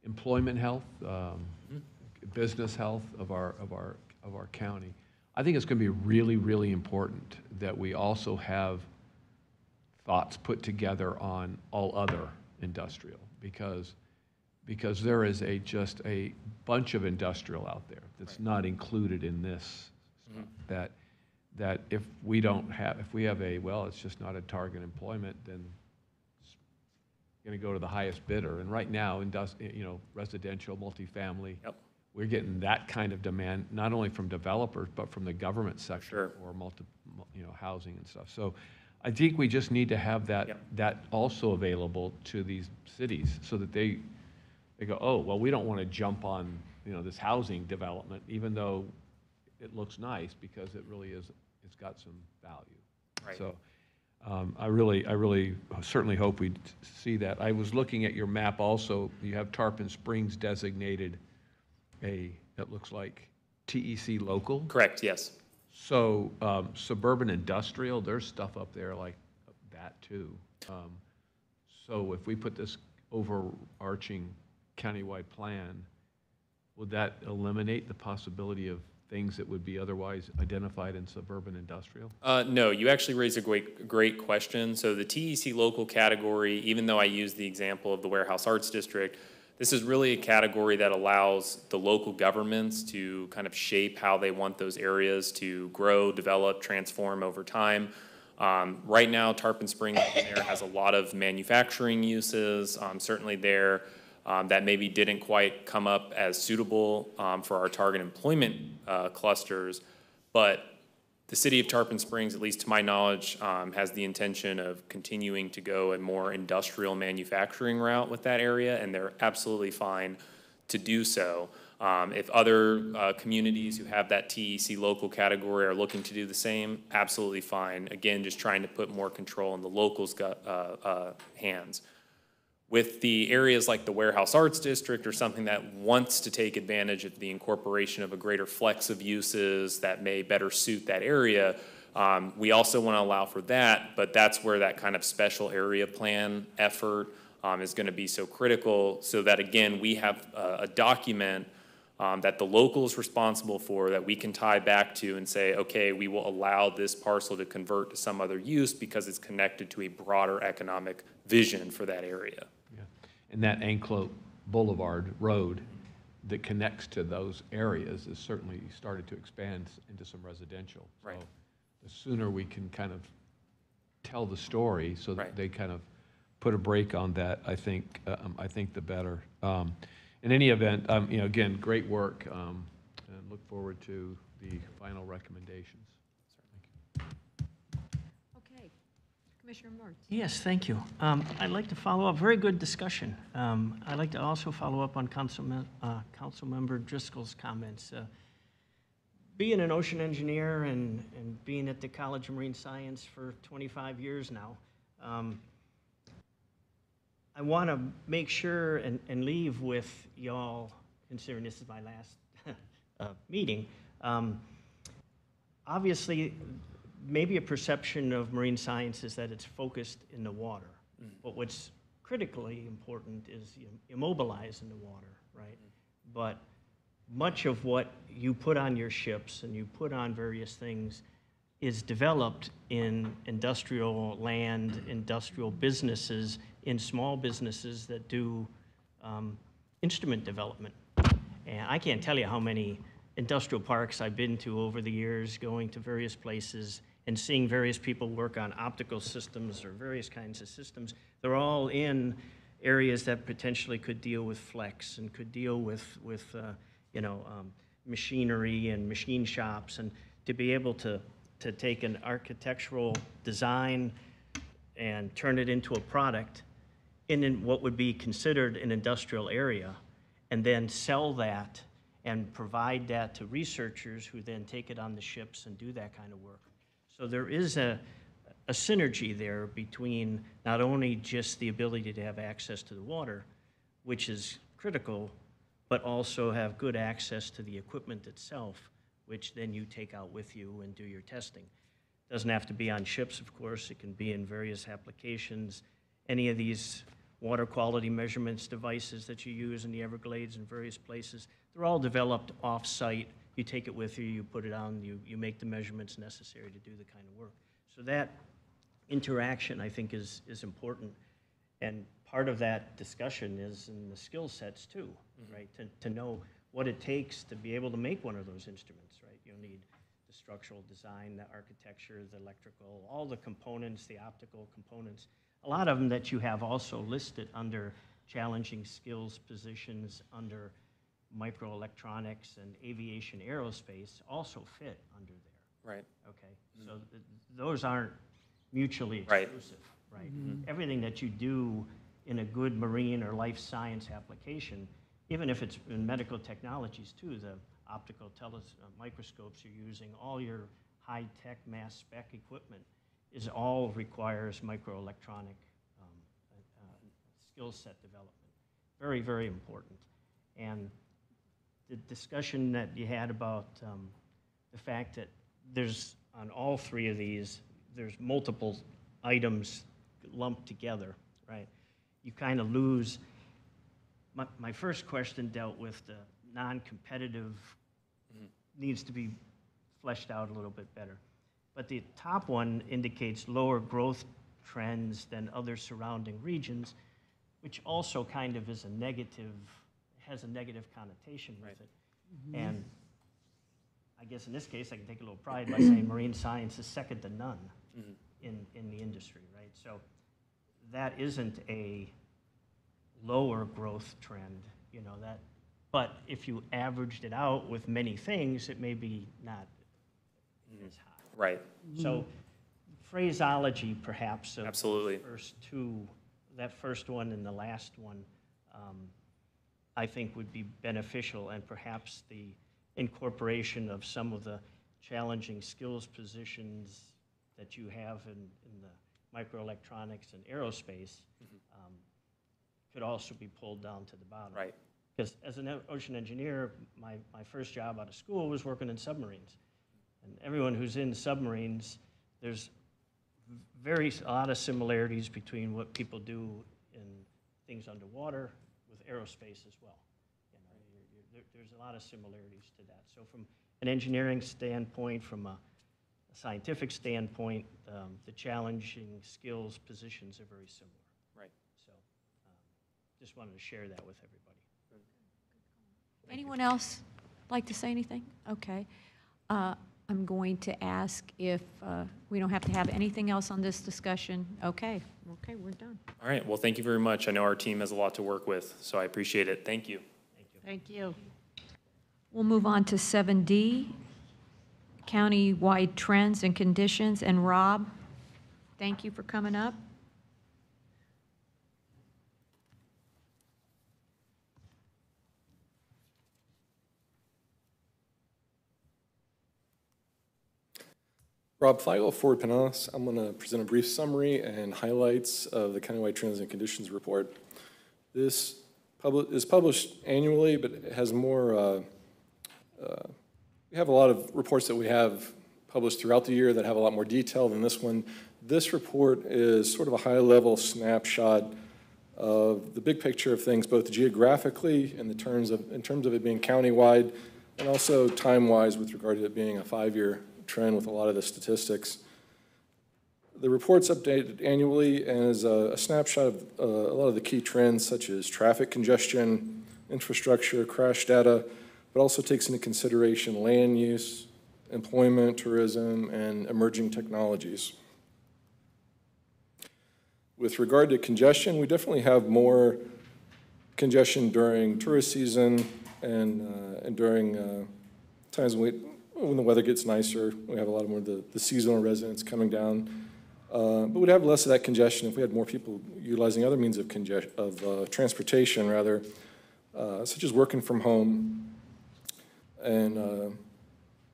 employment health, um, business health of our, of our, of our county. I think it's going to be really, really important that we also have thoughts put together on all other industrial because because there is a just a bunch of industrial out there that's not included in this Mhm. that that if we don't have if we have a well it's just not a target employment then it's going to go to the highest bidder and right now indus- you know residential multifamily Yep. we're getting that kind of demand, not only from developers, but from the government sector or multi, you know, housing and stuff. So I think we just need to have that, that also available to these cities so that they, they go, oh, well, we don't want to jump on, you know, this housing development, even though it looks nice because it really is, it's got some value. Right. So um, I really, I really certainly hope we see that. I was looking at your map also, you have Tarpon Springs designated a, it looks like TEC local. Correct, yes. So um, suburban industrial, there's stuff up there like that too. Um, So if we put this overarching countywide plan, would that eliminate the possibility of things that would be otherwise identified in suburban industrial? Uh, no, you actually raised a great, great question. So the TEC local category, even though I use the example of the Warehouse Arts District, this is really a category that allows the local governments to kind of shape how they want those areas to grow, develop, transform over time. Um, right now, Tarpon Springs there has a lot of manufacturing uses. Um, certainly there, um, that maybe didn't quite come up as suitable um, for our target employment uh, clusters. But the city of Tarpon Springs, at least to my knowledge, um, has the intention of continuing to go a more industrial manufacturing route with that area, and they're absolutely fine to do so. Um, if other uh, communities who have that TEC local category are looking to do the same, absolutely fine. Again, just trying to put more control in the locals' uh, uh, hands. With the areas like the Warehouse Arts District or something that wants to take advantage of the incorporation of a greater flex of uses that may better suit that area, um, we also want to allow for that, but that's where that kind of special area plan effort um, is going to be so critical so that, again, we have a, a document um, that the local is responsible for that we can tie back to and say, okay, we will allow this parcel to convert to some other use because it's connected to a broader economic vision for that area. And that Anclote Boulevard Road that connects to those areas is certainly started to expand into some residential. Right. So The sooner we can kind of tell the story so that they kind of put a break on that, I think, uh, um, I think the better. Um, In any event, um, you know, again, great work, um, and look forward to the final recommendations. Commissioner Merz. Yes, thank you. Um, I'd like to follow up, very good discussion. Um, I'd like to also follow up on Councilman, uh, Councilmember Driscoll's comments. Uh, Being an ocean engineer and, and being at the College of Marine Science for 25 years now, um, I want to make sure and, and leave with y'all, considering this is my last (laughs) uh, meeting, um, obviously, maybe a perception of marine science is that it's focused in the water. Mm. But what's critically important is you immobilize in the water, right? Mm. But much of what you put on your ships and you put on various things is developed in industrial land, mm. industrial businesses, in small businesses that do um, instrument development. And I can't tell you how many industrial parks I've been to over the years, going to various places and seeing various people work on optical systems or various kinds of systems. They're all in areas that potentially could deal with flex and could deal with, with uh, you know, um, machinery and machine shops. And to be able to, to take an architectural design and turn it into a product in in what would be considered an industrial area, and then sell that and provide that to researchers who then take it on the ships and do that kind of work. So there is a, a synergy there between not only just the ability to have access to the water, which is critical, but also have good access to the equipment itself, which then you take out with you and do your testing. Doesn't have to be on ships, of course, it can be in various applications. Any of these water quality measurements devices that you use in the Everglades and various places, they're all developed off-site. You take it with you, you put it on, you, you make the measurements necessary to do the kind of work. So that interaction, I think, is, is important. And part of that discussion is in the skill sets too, mm-hmm. right? To, to know what it takes to be able to make one of those instruments, right? You'll need the structural design, the architecture, the electrical, all the components, the optical components. A lot of them that you have also listed under challenging skills positions under microelectronics and aviation aerospace also fit under there. Right. Okay, so th- those aren't mutually Right. exclusive, right? Everything that you do in a good marine or life science application, even if it's in medical technologies too, the optical teles, uh, microscopes you're using, all your high-tech mass spec equipment is all requires microelectronic um, uh, uh, skill set development. Very, very important. And the discussion that you had about um, the fact that there's, on all three of these, there's multiple items lumped together, right? You kind of lose, my, my first question dealt with the non-competitive, needs to be fleshed out a little bit better. But the top one indicates lower growth trends than other surrounding regions, which also kind of is a negative, has a negative connotation with it. Mm-hmm. And I guess in this case, I can take a little pride by saying marine science is second to none mm-hmm. in, in the industry, right? So that isn't a lower growth trend, you know, that, but if you averaged it out with many things, it may be not mm-hmm. as high. Right. So phraseology perhaps of Absolutely. the first two, that first one and the last one, um, I think would be beneficial and perhaps the incorporation of some of the challenging skills positions that you have in, in the microelectronics and aerospace um, could also be pulled down to the bottom. Right. Because as an ocean engineer, my, my first job out of school was working in submarines. And everyone who's in submarines, there's very, a lot of similarities between what people do in things underwater with aerospace as well. You know, you're- you're- there- there's a lot of similarities to that. So from an engineering standpoint, from a a scientific standpoint, um, the challenging skills positions are very similar. Right. So um, just wanted to share that with everybody. Anyone else like to say anything? Okay. Uh, I'm going to ask if, uh, we don't have to have anything else on this discussion. Okay, okay, we're done. All right. Well, thank you very much. I know our team has a lot to work with, so I appreciate it. Thank you. Thank you. Thank you. We'll move on to 7D, county-wide trends and conditions. And Rob, thank you for coming up. Rob Feigl, Forward Pinellas. I'm going to present a brief summary and highlights of the Countywide Trends and Conditions Report. This is published annually, but it has more, uh, uh, we have a lot of reports that we have published throughout the year that have a lot more detail than this one. This report is sort of a high-level snapshot of the big picture of things, both geographically in the terms of, in terms of it being countywide, and also time-wise with regard to it being a five-year trend with a lot of the statistics. The report's updated annually and is a, a snapshot of uh, a lot of the key trends such as traffic congestion, infrastructure, crash data, but also takes into consideration land use, employment, tourism, and emerging technologies. With regard to congestion, we definitely have more congestion during tourist season and, uh, and during uh, times when, we, when the weather gets nicer. We have a lot more of the, the seasonal residents coming down. Uh, but we'd have less of that congestion if we had more people utilizing other means of, of uh, transportation, rather, uh, such as working from home. And uh,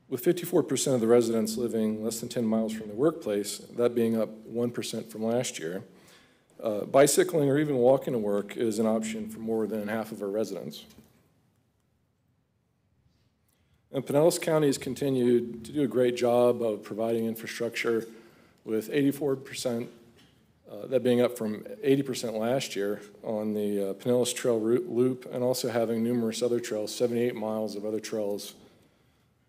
with 54% of the residents living less than 10 miles from their workplace, that being up 1% from last year, uh, bicycling or even walking to work is an option for more than half of our residents. And Pinellas County has continued to do a great job of providing infrastructure with 84%, uh, that being up from 80% last year on the uh, Pinellas Trail route loop, and also having numerous other trails, 78 miles of other trails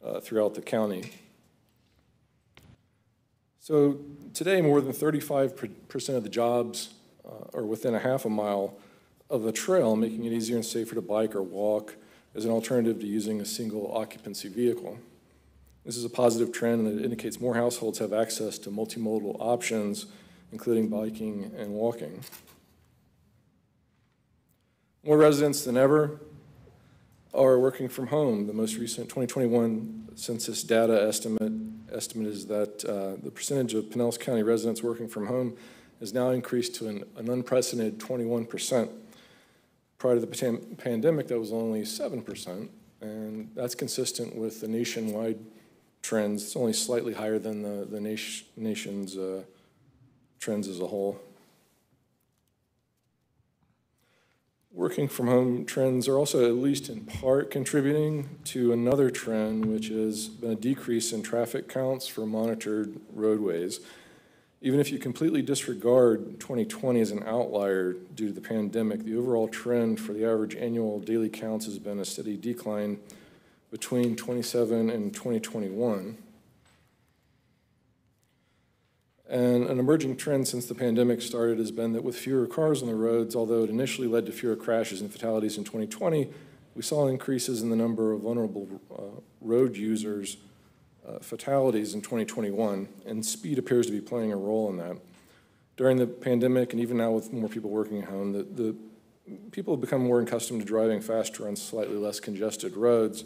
uh, throughout the county. So today, more than 35% of the jobs uh, are within a half a mile of the trail, making it easier and safer to bike or walk as an alternative to using a single occupancy vehicle. This is a positive trend that indicates more households have access to multimodal options, including biking and walking. More residents than ever are working from home. The most recent 2021 census data estimate, estimate is that uh, the percentage of Pinellas County residents working from home has now increased to an, an unprecedented 21 percent. Prior to the pandemic, that was only 7%, and that's consistent with the nationwide trends. It's only slightly higher than the, the nation, nation's uh, trends as a whole. Working from home trends are also, at least in part, contributing to another trend, which has been a decrease in traffic counts for monitored roadways. Even if you completely disregard 2020 as an outlier due to the pandemic, the overall trend for the average annual daily counts has been a steady decline between 27 and 2021. And an emerging trend since the pandemic started has been that with fewer cars on the roads, although it initially led to fewer crashes and fatalities in 2020, we saw increases in the number of vulnerable uh, road users uh, fatalities in 2021, and speed appears to be playing a role in that. During the pandemic, and even now with more people working at home, the, the people have become more accustomed to driving faster on slightly less congested roads.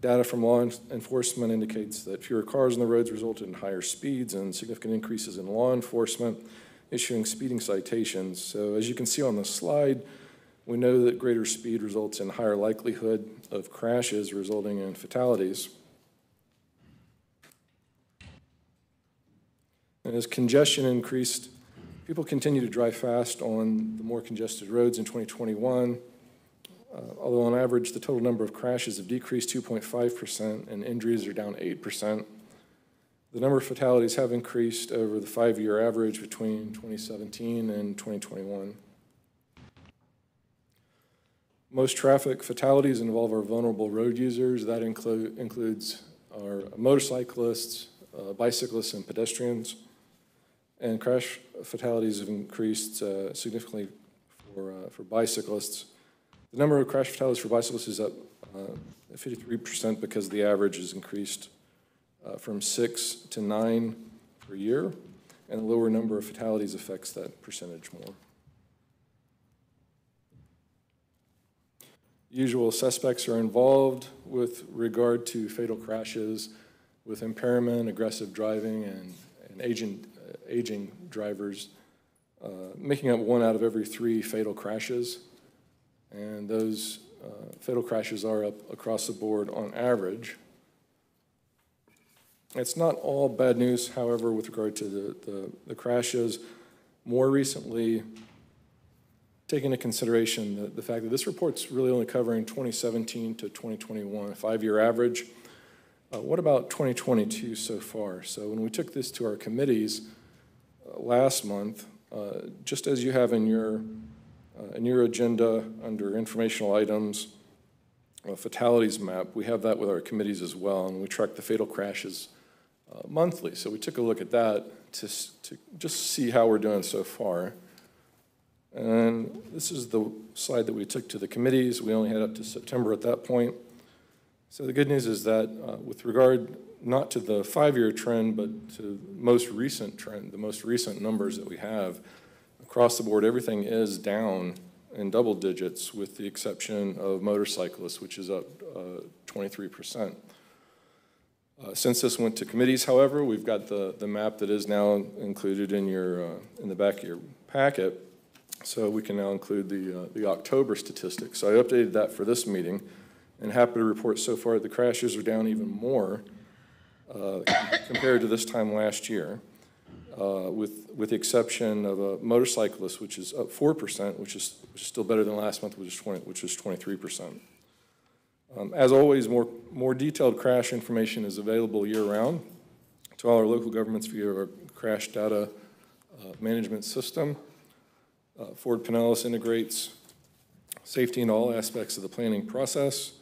Data from law enforcement indicates that fewer cars on the roads resulted in higher speeds and significant increases in law enforcement issuing speeding citations. So as you can see on the slide, we know that greater speed results in higher likelihood of crashes resulting in fatalities. And as congestion increased, people continue to drive fast on the more congested roads in 2021. Uh, although on average, the total number of crashes have decreased 2.5% and injuries are down 8%. The number of fatalities have increased over the five-year average between 2017 and 2021. Most traffic fatalities involve our vulnerable road users. That include, includes our motorcyclists, uh, bicyclists, and pedestrians. And crash fatalities have increased uh, significantly for, uh, for bicyclists. The number of crash fatalities for bicyclists is up 53% uh, because the average has increased uh, from six to nine per year, and the lower number of fatalities affects that percentage more. Usual suspects are involved with regard to fatal crashes with impairment, aggressive driving, and, and agent aging drivers, uh, making up one out of every three fatal crashes. And those uh, fatal crashes are up across the board on average. It's not all bad news, however, with regard to the, the, the crashes. More recently, take into consideration the, the fact that this report's really only covering 2017 to 2021, a five-year average. Uh, what about 2022 so far? So when we took this to our committees last month, uh, just as you have in your uh, in your agenda under informational items, uh, fatalities map, we have that with our committees as well, and we track the fatal crashes uh, monthly. So we took a look at that to, to just see how we're doing so far. And this is the slide that we took to the committees. We only had up to September at that point. So the good news is that uh, with regard not to the five-year trend, but to most recent trend, the most recent numbers that we have, across the board, everything is down in double digits with the exception of motorcyclists, which is up uh, 23%. Uh, Since this went to committees, however, we've got the, the map that is now included in your, uh, in the back of your packet. So we can now include the, uh, the October statistics. So I updated that for this meeting and happy to report so far the crashes are down even more uh, compared to this time last year, uh, with, with the exception of a motorcyclist, which is up 4%, which is, which is still better than last month, which is 20, which is 23%. Um, As always, more, more detailed crash information is available year-round to all our local governments via our crash data uh, management system. Uh, Forward Pinellas integrates safety in all aspects of the planning process.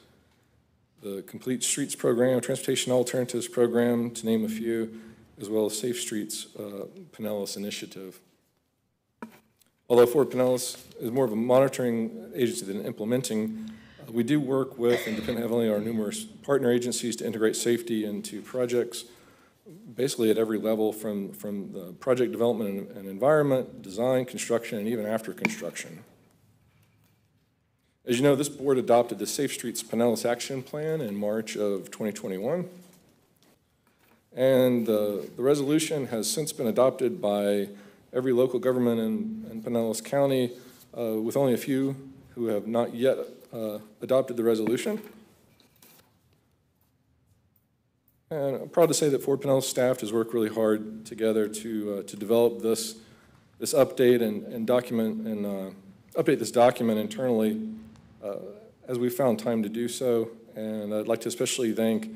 The Complete Streets Program, Transportation Alternatives Program, to name a few, as well as Safe Streets uh, Pinellas Initiative. Although Forward Pinellas is more of a monitoring agency than implementing, uh, we do work with and depend heavily on our numerous partner agencies to integrate safety into projects, basically at every level, from, from the project development and, and environment, design, construction, and even after construction. As you know, this board adopted the Safe Streets Pinellas Action Plan in March of 2021. And uh, the resolution has since been adopted by every local government in, in Pinellas County, uh, with only a few who have not yet uh, adopted the resolution. And I'm proud to say that Forward Pinellas staff has worked really hard together to, uh, to develop this, this update and, and document and uh, update this document internally uh, as we found time to do so. And I'd like to especially thank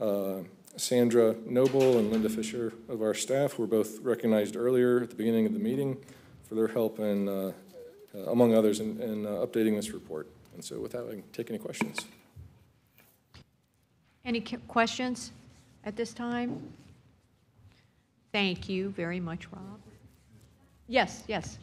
uh, Sandra Noble and Linda Fisher of our staff, who were both recognized earlier at the beginning of the meeting for their help in, uh, uh, among others, in, in uh, updating this report. And so with that, I can take any questions. Any questions at this time? Thank you very much, Rob. Yes, yes.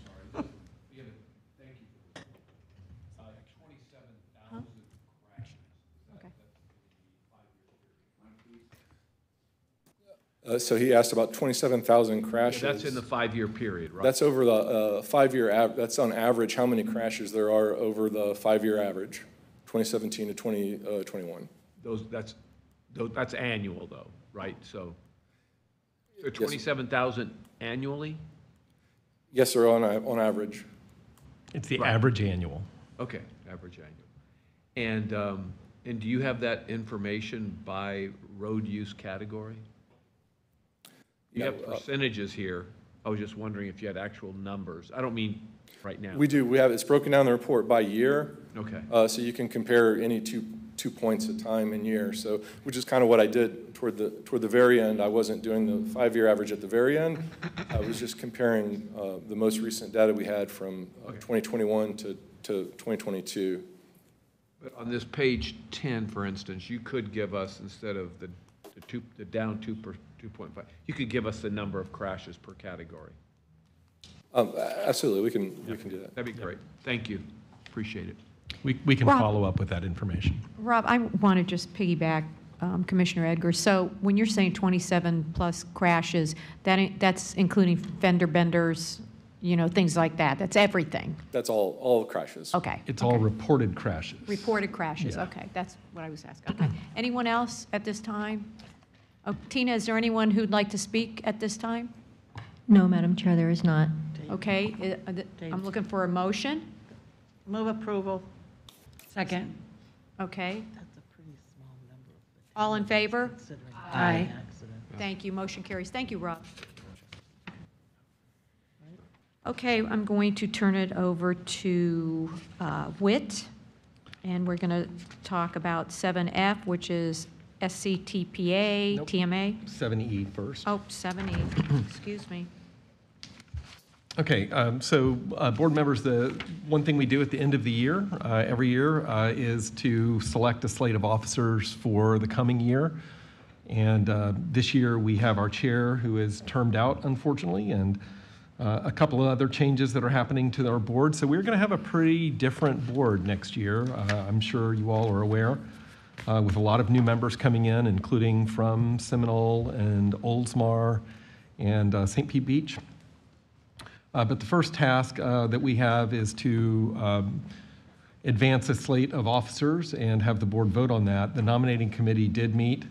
Uh, So he asked about 27,000 crashes. That's in the five-year period, right? That's over the uh, five-year, av- that's on average, how many crashes there are over the five-year average, 2017 to 2021. Those, that's, those, that's annual though, right? So, so 27,000 annually? Yes, sir, on, a- on average. It's the Right. average annual. Okay, average annual. And, um, and do you have that information by road use category? You have uh, percentages here. I was just wondering if you had actual numbers. I don't mean right now. We do, we have, it's broken down in the report by year. Okay. Uh, So you can compare any two, two points at time and year. So, which is kind of what I did toward the, toward the very end. I wasn't doing the five-year average at the very end. I was just comparing uh, the most recent data we had from uh, 2021 to, to 2022. But on this page 10, for instance, you could give us, instead of the, the two, the down two per, 2.5, you could give us the number of crashes per category. Um, Absolutely, we can, we can do that. That'd be great. Thank you. Appreciate it. We, we can Rob- follow up with that information. Rob, I want to just piggyback um, Commissioner Eggers. So when you're saying 27-plus crashes, that, i- that's including fender benders, you know, things like that? That's everything? That's all, all crashes. Okay. It's all reported crashes. Reported crashes, Yeah. okay, that's what I was asking. Okay. Anyone else at this time? Oh, Tina, is there anyone who'd like to speak at this time? No, Madam Chair, there is not. Okay, i- uh, th- I'm looking for a motion. Move approval. Second. Okay. All in favor? Aye. Thank you, motion carries. Thank you, Rob. Okay, I'm going to turn it over to uh, Whit, and we're going to talk about 7F, which is SCTPA, Nope. TMA. 7E first. Oh, 7E, (clears throat) excuse me. Okay, um, so, uh, board members, the one thing we do at the end of the year, uh, every year, uh, is to select a slate of officers for the coming year. And uh, this year, we have our chair who is termed out, unfortunately, and uh, a couple of other changes that are happening to our board. So we're going to have a pretty different board next year. Uh, I'm sure you all are aware, uh, with a lot of new members coming in, including from Seminole and Oldsmar and uh, St. Pete Beach. Uh, But the first task uh, that we have is to um, advance a slate of officers and have the board vote on that. The nominating committee did meet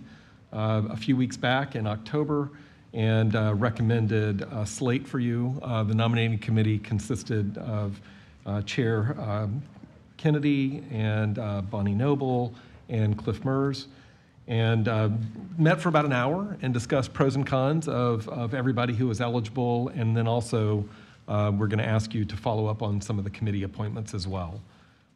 uh, a few weeks back in October and recommended a slate for you. The nominating committee consisted of Chair um, Kennedy and Bonnie Noble and Cliff Merz, and uh, met for about an hour and discussed pros and cons of, of everybody who was eligible, and then also uh, we're going to ask you to follow up on some of the committee appointments as well.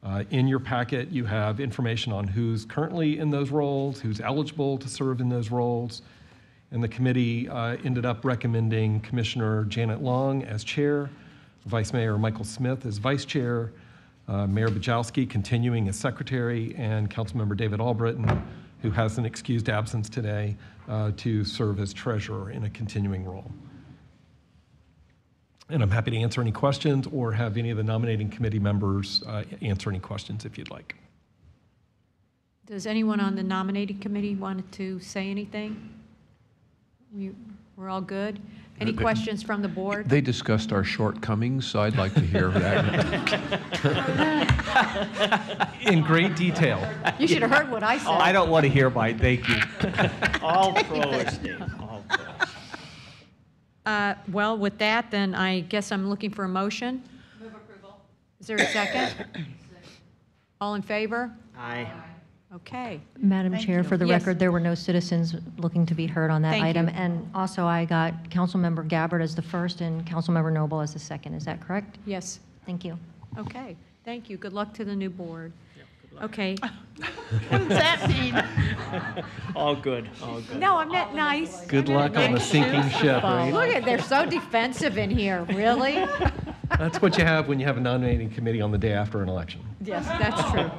Uh, In your packet, you have information on who's currently in those roles, who's eligible to serve in those roles, and the committee uh, ended up recommending Commissioner Janet Long as chair, Vice Mayor Michael Smith as vice chair, uh, Mayor Bujalski continuing as secretary, and Councilmember David Albritton, who has an excused absence today, uh, to serve as treasurer in a continuing role. And I'm happy to answer any questions or have any of the nominating committee members uh, answer any questions if you'd like. Does anyone on the nominating committee want to say anything? We- We're all good? Any they- questions from the board? They discussed our shortcomings, so I'd like to hear that. (laughs) In great detail. You should have heard what I said. I don't want to hear mine, thank you. (laughs) All pros, Dave, all pros. Uh, Well, with that, then I guess I'm looking for a motion. Move approval. Is there a second? (coughs) All in favor? Aye. Okay. Madam Thank Chair, you. for the Yes. record, there were no citizens looking to be heard on that Thank item. you. And also, I got Councilmember Gabbard as the first and Councilmember Noble as the second. Is that correct? Yes. Thank you. Okay, thank you. Good luck to the new board. Okay. (laughs) What does that mean? (laughs) All good, all good. No, I'm not nice. Good luck on the sinking ship, right? Look at, they're so defensive in here, really? That's what you have when you have a nominating committee on the day after an election. Yes, that's true.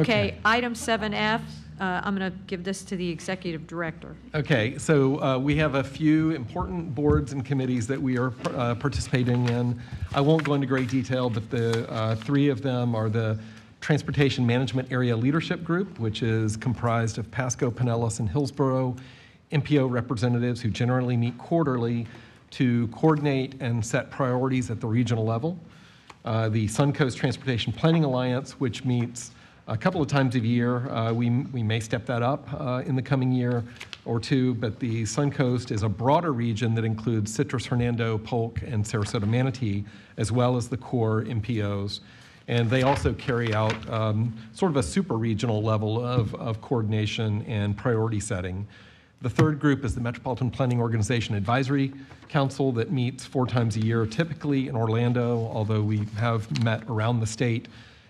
Okay, item 7F, uh, I'm going to give this to the executive director. Okay, so uh, we have a few important boards and committees that we are uh, participating in. I won't go into great detail, but the uh, three of them are the Transportation Management Area Leadership Group, which is comprised of Pasco, Pinellas, and Hillsborough MPO representatives who generally meet quarterly to coordinate and set priorities at the regional level. Uh, The Suncoast Transportation Planning Alliance, which meets a couple of times a year. Uh, We we may step that up uh, in the coming year or two, but the Suncoast is a broader region that includes Citrus, Hernando, Polk, and Sarasota Manatee, as well as the core MPOs. And they also carry out um, sort of a super regional level of of coordination and priority setting. The third group is the Metropolitan Planning Organization Advisory Council that meets four times a year, typically in Orlando, although we have met around the state.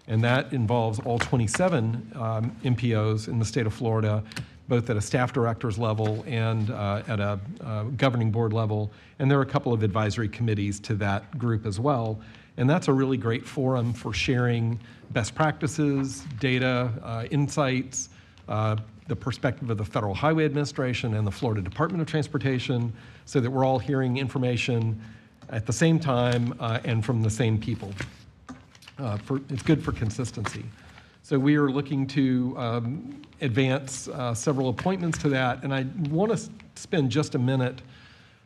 And that involves all 27 um, MPOs in the state of Florida, both at a staff director's level and uh, at a uh, governing board level. And there are a couple of advisory committees to that group as well. And that's a really great forum for sharing best practices, data, uh, insights, uh, the perspective of the Federal Highway Administration and the Florida Department of Transportation, so that we're all hearing information at the same time uh, and from the same people. Uh, for, it's good for consistency. So we are looking to um, advance uh, several appointments to that, and I want to spend just a minute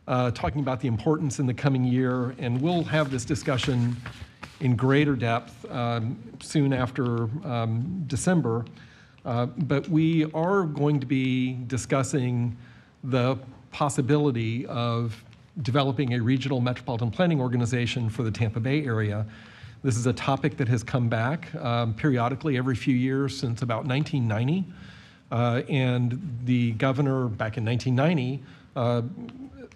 uh, talking about the importance in the coming year, and we'll have this discussion in greater depth um, soon after um, December. Uh, But we are going to be discussing the possibility of developing a regional metropolitan planning organization for the Tampa Bay area. This is a topic that has come back um, periodically every few years since about 1990. Uh, and the governor back in 1990 uh,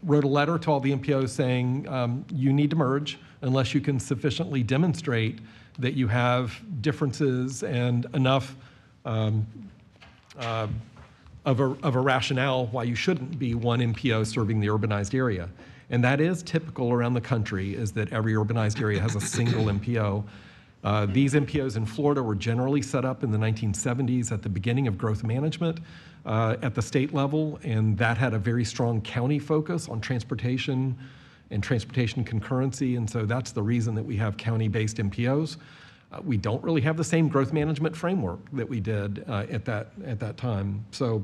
wrote a letter to all the MPOs saying, um, you need to merge unless you can sufficiently demonstrate that you have differences and enough um, uh, of, a, of a rationale why you shouldn't be one MPO serving the urbanized area. And that is typical around the country, is that every urbanized area has a single MPO. Uh, these MPOs in Florida were generally set up in the 1970s at the beginning of growth management uh, at the state level, and that had a very strong county focus on transportation and transportation concurrency, and so that's the reason that we have county-based MPOs. Uh, we don't really have the same growth management framework that we did uh, at that at that time. So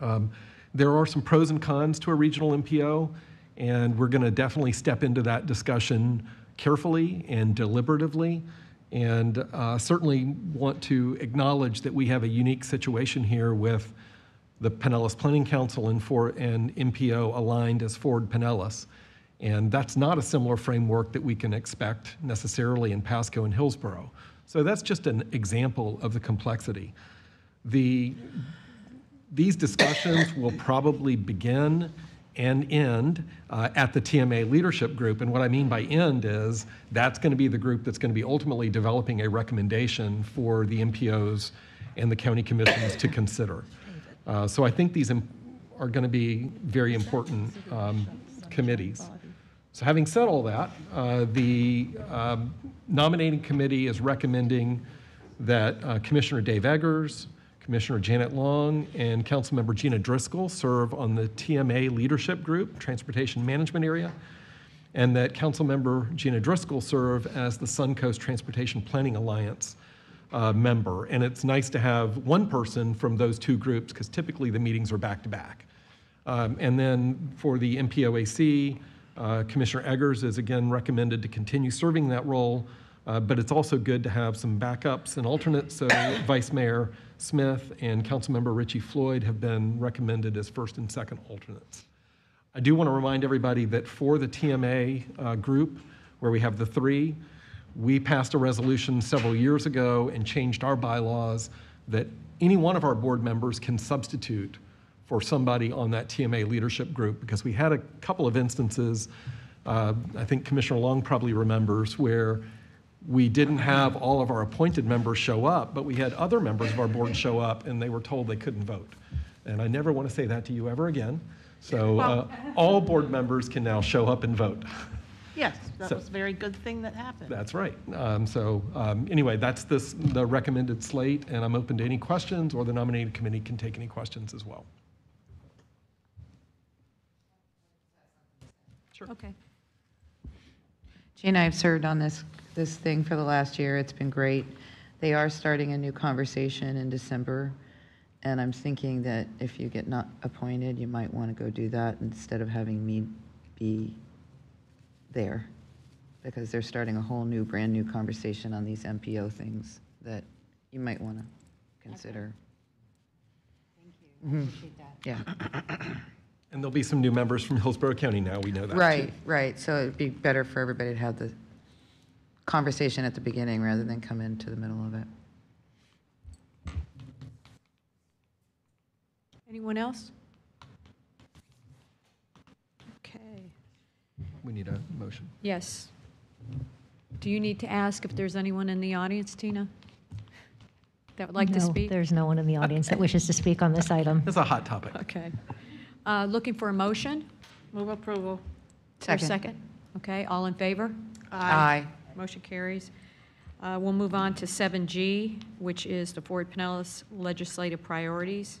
um, there are some pros and cons to a regional MPO, and we're going to definitely step into that discussion carefully and deliberatively and uh, certainly want to acknowledge that we have a unique situation here with the Pinellas Planning Council and, for, and MPO aligned as Forward Pinellas. And that's not a similar framework that we can expect necessarily in Pasco and Hillsborough. So that's just an example of the complexity. The, these discussions will probably begin and end uh, at the TMA leadership group. And what I mean by end is that's going to be the group that's going to be ultimately developing a recommendation for the MPOs and the county commissions to consider. Uh, so I think these are going to be very important um, committees. So having said all that, uh, the um, nominating committee is recommending that uh, Commissioner Dave Eggers, Commissioner Janet Long and Councilmember Gina Driscoll serve on the TMA Leadership Group, Transportation Management Area, and that Councilmember Gina Driscoll serve as the Suncoast Transportation Planning Alliance uh, member. And it's nice to have one person from those two groups because typically the meetings are back to back. Um, and then for the MPOAC, uh, Commissioner Eggers is again recommended to continue serving that role, uh, but it's also good to have some backups and alternates. So (coughs) Vice Mayor Smith and Councilmember Richie Floyd have been recommended as first and second alternates. I do want to remind everybody that for the TMA uh, group, where we have the three, we passed a resolution several years ago and changed our bylaws that any one of our board members can substitute for somebody on that TMA leadership group because we had a couple of instances, uh, I think Commissioner Long probably remembers, where we didn't have all of our appointed members show up, but we had other members of our board show up and they were told they couldn't vote. And I never want to say that to you ever again. So uh, all board members can now show up and vote. (laughs) Yes, that So- was a very good thing that happened. That's right. Um, So um, anyway, that's this, the recommended slate, and I'm open to any questions, or the nominating committee can take any questions as well. Sure. Okay. Jane, I've served on this, this thing for the last year. It's been great. They are starting a new conversation in December, and I'm thinking that if you get not appointed, you might want to go do that instead of having me be there, because they're starting a whole new, brand-new conversation on these MPO things that you might want to consider. Thank you. Mm-hmm. Appreciate that. Yeah. (coughs) And there'll be some new members from Hillsborough County now, we know that. too. Right, right. So it'd be better for everybody to have the conversation at the beginning rather than come into the middle of it. Anyone else? Okay. We need a motion. Yes. Do you need to ask if there's anyone in the audience, Tina, that would like to No, speak? There's no one in the audience that wishes to speak on this item. It's a hot topic. Okay. Uh, Looking for a motion? Move approval. For a Second. second? Okay, all in favor? Aye. Motion carries. Uh, We'll move on to 7G, which is the Forward Pinellas legislative priorities.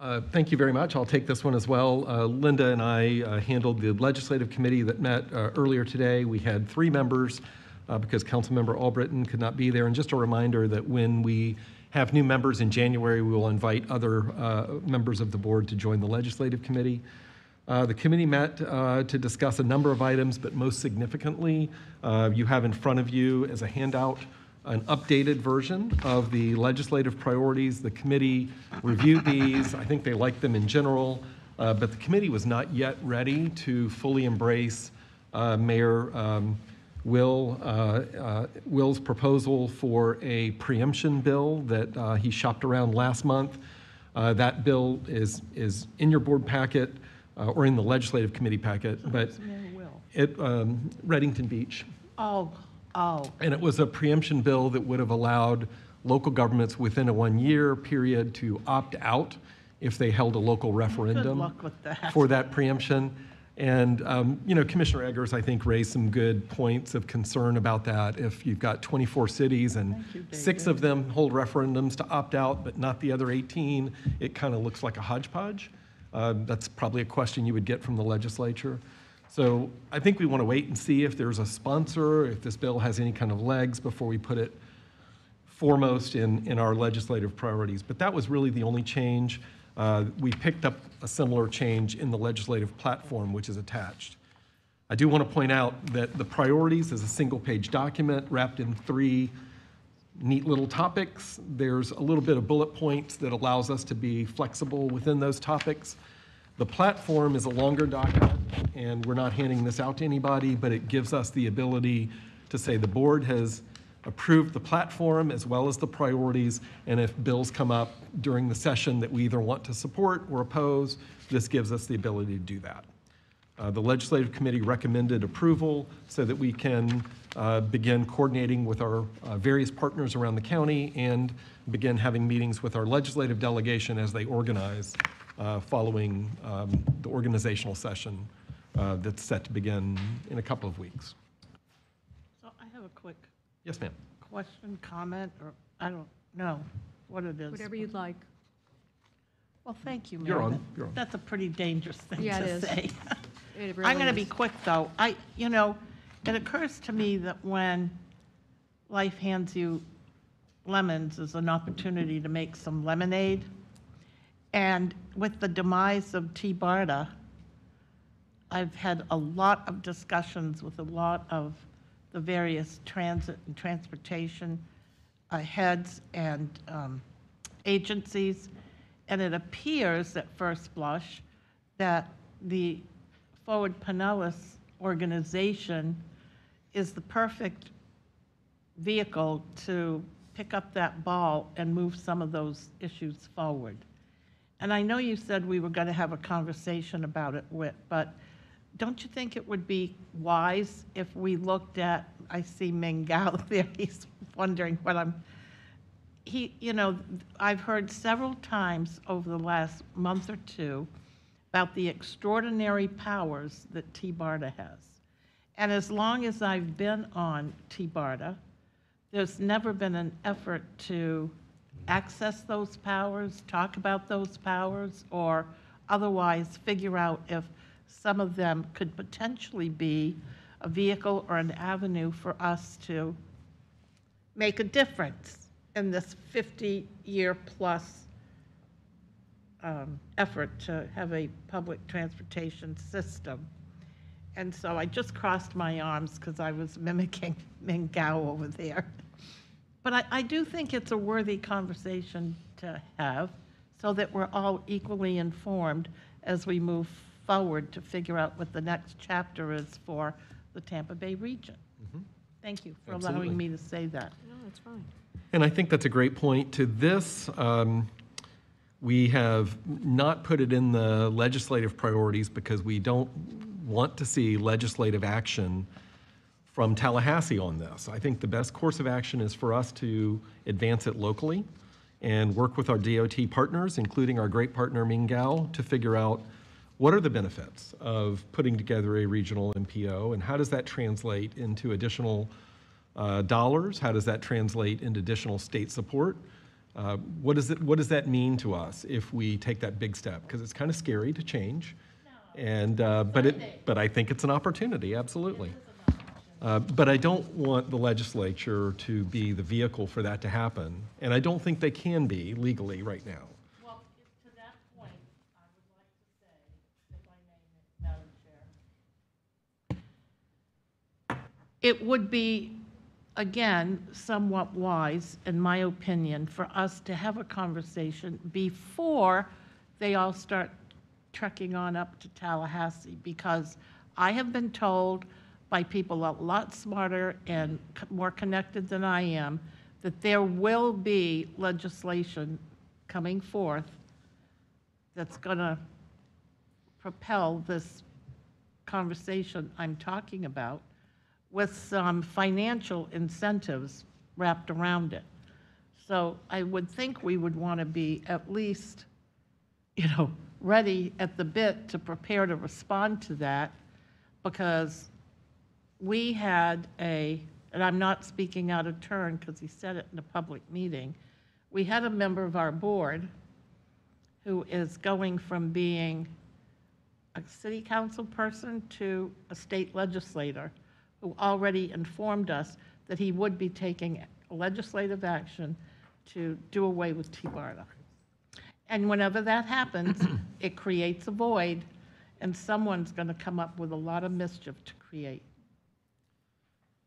Uh, Thank you very much. I'll take this one as well. Uh, Linda and I uh, handled the legislative committee that met uh, earlier today. We had three members uh, because Councilmember Albritton could not be there. And just a reminder that when we have new members in January, we will invite other uh, members of the board to join the legislative committee. Uh, The committee met uh, to discuss a number of items, but most significantly, uh, you have in front of you as a handout an updated version of the legislative priorities. The committee reviewed these. I think they liked them in general. uh, but the committee was not yet ready to fully embrace uh, Mayor um, Will, uh, uh, Will's proposal for a preemption bill that uh, he shopped around last month. Uh, That bill is, is in your board packet uh, or in the legislative committee packet, but it, um, Redington Beach. Oh, oh, And it was a preemption bill that would have allowed local governments within a one-year period to opt out if they held a local referendum. that. For that preemption. And, um, you know, Commissioner Eggers, I think, raised some good points of concern about that. If you've got 24 cities and six of them hold referendums to opt out, but not the other 18, it kind of looks like a hodgepodge. Uh, That's probably a question you would get from the legislature. So I think we want to wait and see if there's a sponsor, if this bill has any kind of legs before we put it foremost in, in our legislative priorities. But that was really the only change. Uh, We picked up a similar change in the legislative platform, which is attached. I do want to point out that the priorities is a single-page document wrapped in three neat little topics. There's a little bit of bullet points that allows us to be flexible within those topics. The platform is a longer document, and we're not handing this out to anybody, but it gives us the ability to say the board has approved the platform as well as the priorities, and if bills come up during the session that we either want to support or oppose, this gives us the ability to do that. Uh, The Legislative Committee recommended approval so that we can uh, begin coordinating with our uh, various partners around the county and begin having meetings with our legislative delegation as they organize uh, following um, the organizational session uh, that's set to begin in a couple of weeks. so I have a quick Yes, ma'am. question, comment, or I don't know what it is. Whatever you'd like. Well, thank you, You're on, Meredith. you're on. That's a pretty dangerous thing Yeah, it to is. say. It (laughs) I'm really going to be is. quick, though. I, you know, it occurs to me that when life hands you lemons is an opportunity to make some lemonade. And with the demise of T-BARTA, I've had a lot of discussions with a lot of the various transit and transportation uh, heads and um, agencies, and it appears at first blush that the Forward Pinellas organization is the perfect vehicle to pick up that ball and move some of those issues forward. And I know you said we were going to have a conversation about it, Whit, but don't you think it would be wise if we looked at, I see Ming Gao (laughs) there, he's wondering what I'm, he, you know, I've heard several times over the last month or two about the extraordinary powers that T-BARTA has. And as long as I've been on T-BARTA, there's never been an effort to access those powers, talk about those powers, or otherwise figure out if some of them could potentially be a vehicle or an avenue for us to make a difference in this 50-year-plus um, effort to have a public transportation system. And so I just crossed my arms because I was mimicking (laughs) Ming Gao over there. But I, I do think it's a worthy conversation to have so that we're all equally informed as we move forward to figure out what the next chapter is for the Tampa Bay region. Thank you for Absolutely. allowing me to say that. No, it's fine. And I think that's a great point. To this, um, we have not put it in the legislative priorities because we don't want to see legislative action from Tallahassee on this. I think the best course of action is for us to advance it locally and work with our DOT partners, including our great partner Ming Gao, to figure out what are the benefits of putting together a regional MPO and how does that translate into additional uh, dollars? How does that translate into additional state support? Uh, What does it, what does that mean to us if we take that big step? Because it's kind of scary to change. And, uh, but it, but I think it's an opportunity, absolutely. Uh, But I don't want the legislature to be the vehicle for that to happen. And I don't think they can be legally right now. Well, to that point, I would like to say, if I may, Madam Chair. It would be, again, somewhat wise, in my opinion, for us to have a conversation before they all start trekking on up to Tallahassee because I have been told by people a lot smarter and more connected than I am that there will be legislation coming forth that's going to propel this conversation I'm talking about with some financial incentives wrapped around it. So I would think we would want to be at least, you know, ready at the bit to prepare to respond to that because we had a, and I'm not speaking out of turn because he said it in a public meeting, we had a member of our board who is going from being a city council person to a state legislator, who already informed us that he would be taking legislative action to do away with T-BARTA. And whenever that happens, (clears throat) it creates a void, and someone's going to come up with a lot of mischief to create.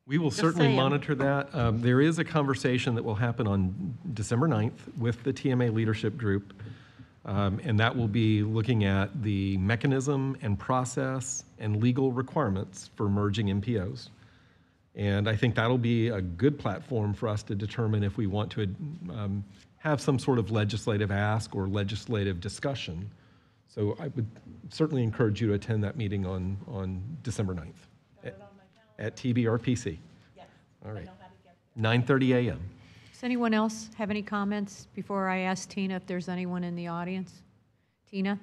We will certainly saying. monitor that. Um, There is a conversation that will happen on December 9th with the TMA Leadership Group, um, and that will be looking at the mechanism and process and legal requirements for merging MPOs. And I think that'll be a good platform for us to determine if we want to um, have some sort of legislative ask or legislative discussion. So I would certainly encourage you to attend that meeting on, on December 9th at- at TBRPC. All right. 9:30 a.m. Does anyone else have any comments before I ask Tina if there's anyone in the audience? Tina?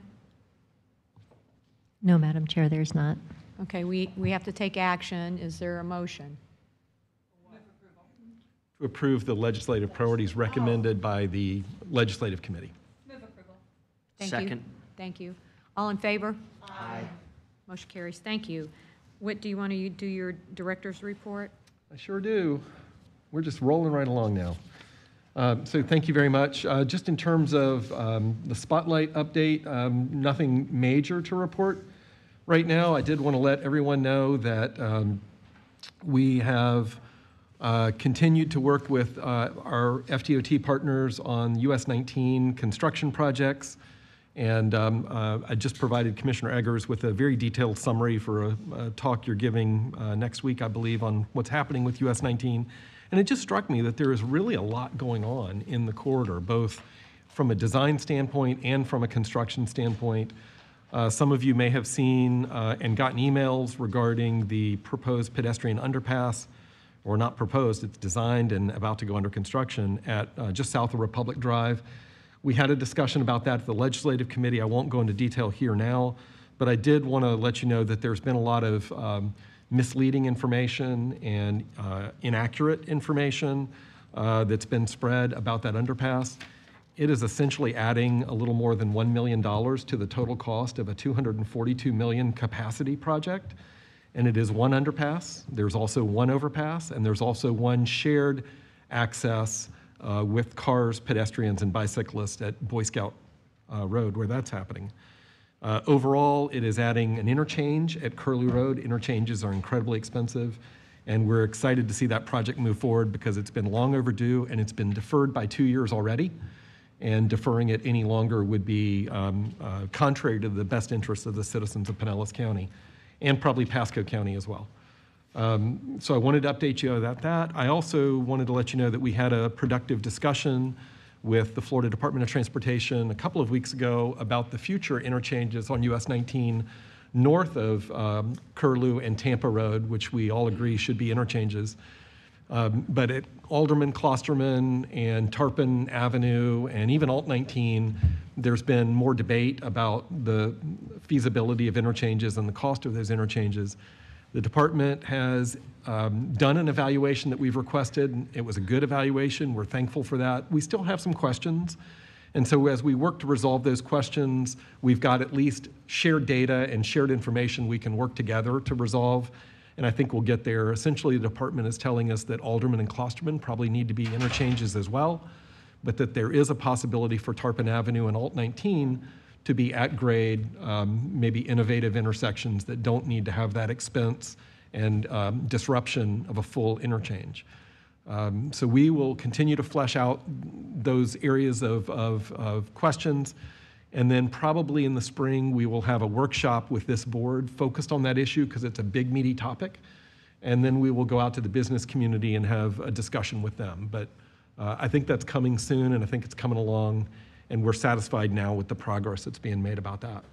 No, Madam Chair, there's not. Okay, we, we have to take action. Is there a motion? To approve the legislative priorities recommended by the Legislative Committee. Thank you. Second. Thank you. All in favor? Aye. Motion carries. Thank you. Whit, do you want to do your director's report? I sure do. We're just rolling right along now. Um, So thank you very much. Uh, Just in terms of um, the spotlight update, um, nothing major to report right now. I did want to let everyone know that um, we have uh, continued to work with uh, our FDOT partners on US 19 construction projects. And um, uh, I just provided Commissioner Eggers with a very detailed summary for a, a talk you're giving uh, next week, I believe, on what's happening with US 19. And it just struck me that there is really a lot going on in the corridor, both from a design standpoint and from a construction standpoint. Uh, Some of you may have seen uh, and gotten emails regarding the proposed pedestrian underpass, or not proposed, it's designed and about to go under construction at uh, just south of Republic Drive. We had a discussion about that at the Legislative Committee. I won't go into detail here now, but I did want to let you know that there's been a lot of um, misleading information and uh, inaccurate information uh, that's been spread about that underpass. It is essentially adding a little more than $1 million to the total cost of a 242 million capacity project. And it is one underpass, there's also one overpass, and there's also one shared access uh, with cars, pedestrians, and bicyclists at Boy Scout uh, Road where that's happening. Uh, Overall, it is adding an interchange at Curlew Road. Interchanges are incredibly expensive, and we're excited to see that project move forward because it's been long overdue and it's been deferred by two years already. And deferring it any longer would be um, uh, contrary to the best interests of the citizens of Pinellas County and probably Pasco County as well. Um, So I wanted to update you about that. I also wanted to let you know that we had a productive discussion with the Florida Department of Transportation a couple of weeks ago about the future interchanges on US 19 north of um, Curlew and Tampa Road, which we all agree should be interchanges. Um, But at Alderman, Klosterman, and Tarpon Avenue, and even Alt 19, there's been more debate about the feasibility of interchanges and the cost of those interchanges. The department has um, done an evaluation that we've requested. It was a good evaluation. We're thankful for that. We still have some questions. And so as we work to resolve those questions, we've got at least shared data and shared information we can work together to resolve. And I think we'll get there. Essentially, the department is telling us that Alderman and Klosterman probably need to be interchanges as well, but that there is a possibility for Tarpon Avenue and Alt 19 to be at grade, um, maybe innovative intersections that don't need to have that expense and um, disruption of a full interchange. Um, So we will continue to flesh out those areas of, of, of questions. And then probably in the spring, we will have a workshop with this board focused on that issue because it's a big, meaty topic. And then we will go out to the business community and have a discussion with them. But uh, I think that's coming soon, and I think it's coming along, and we're satisfied now with the progress that's being made about that.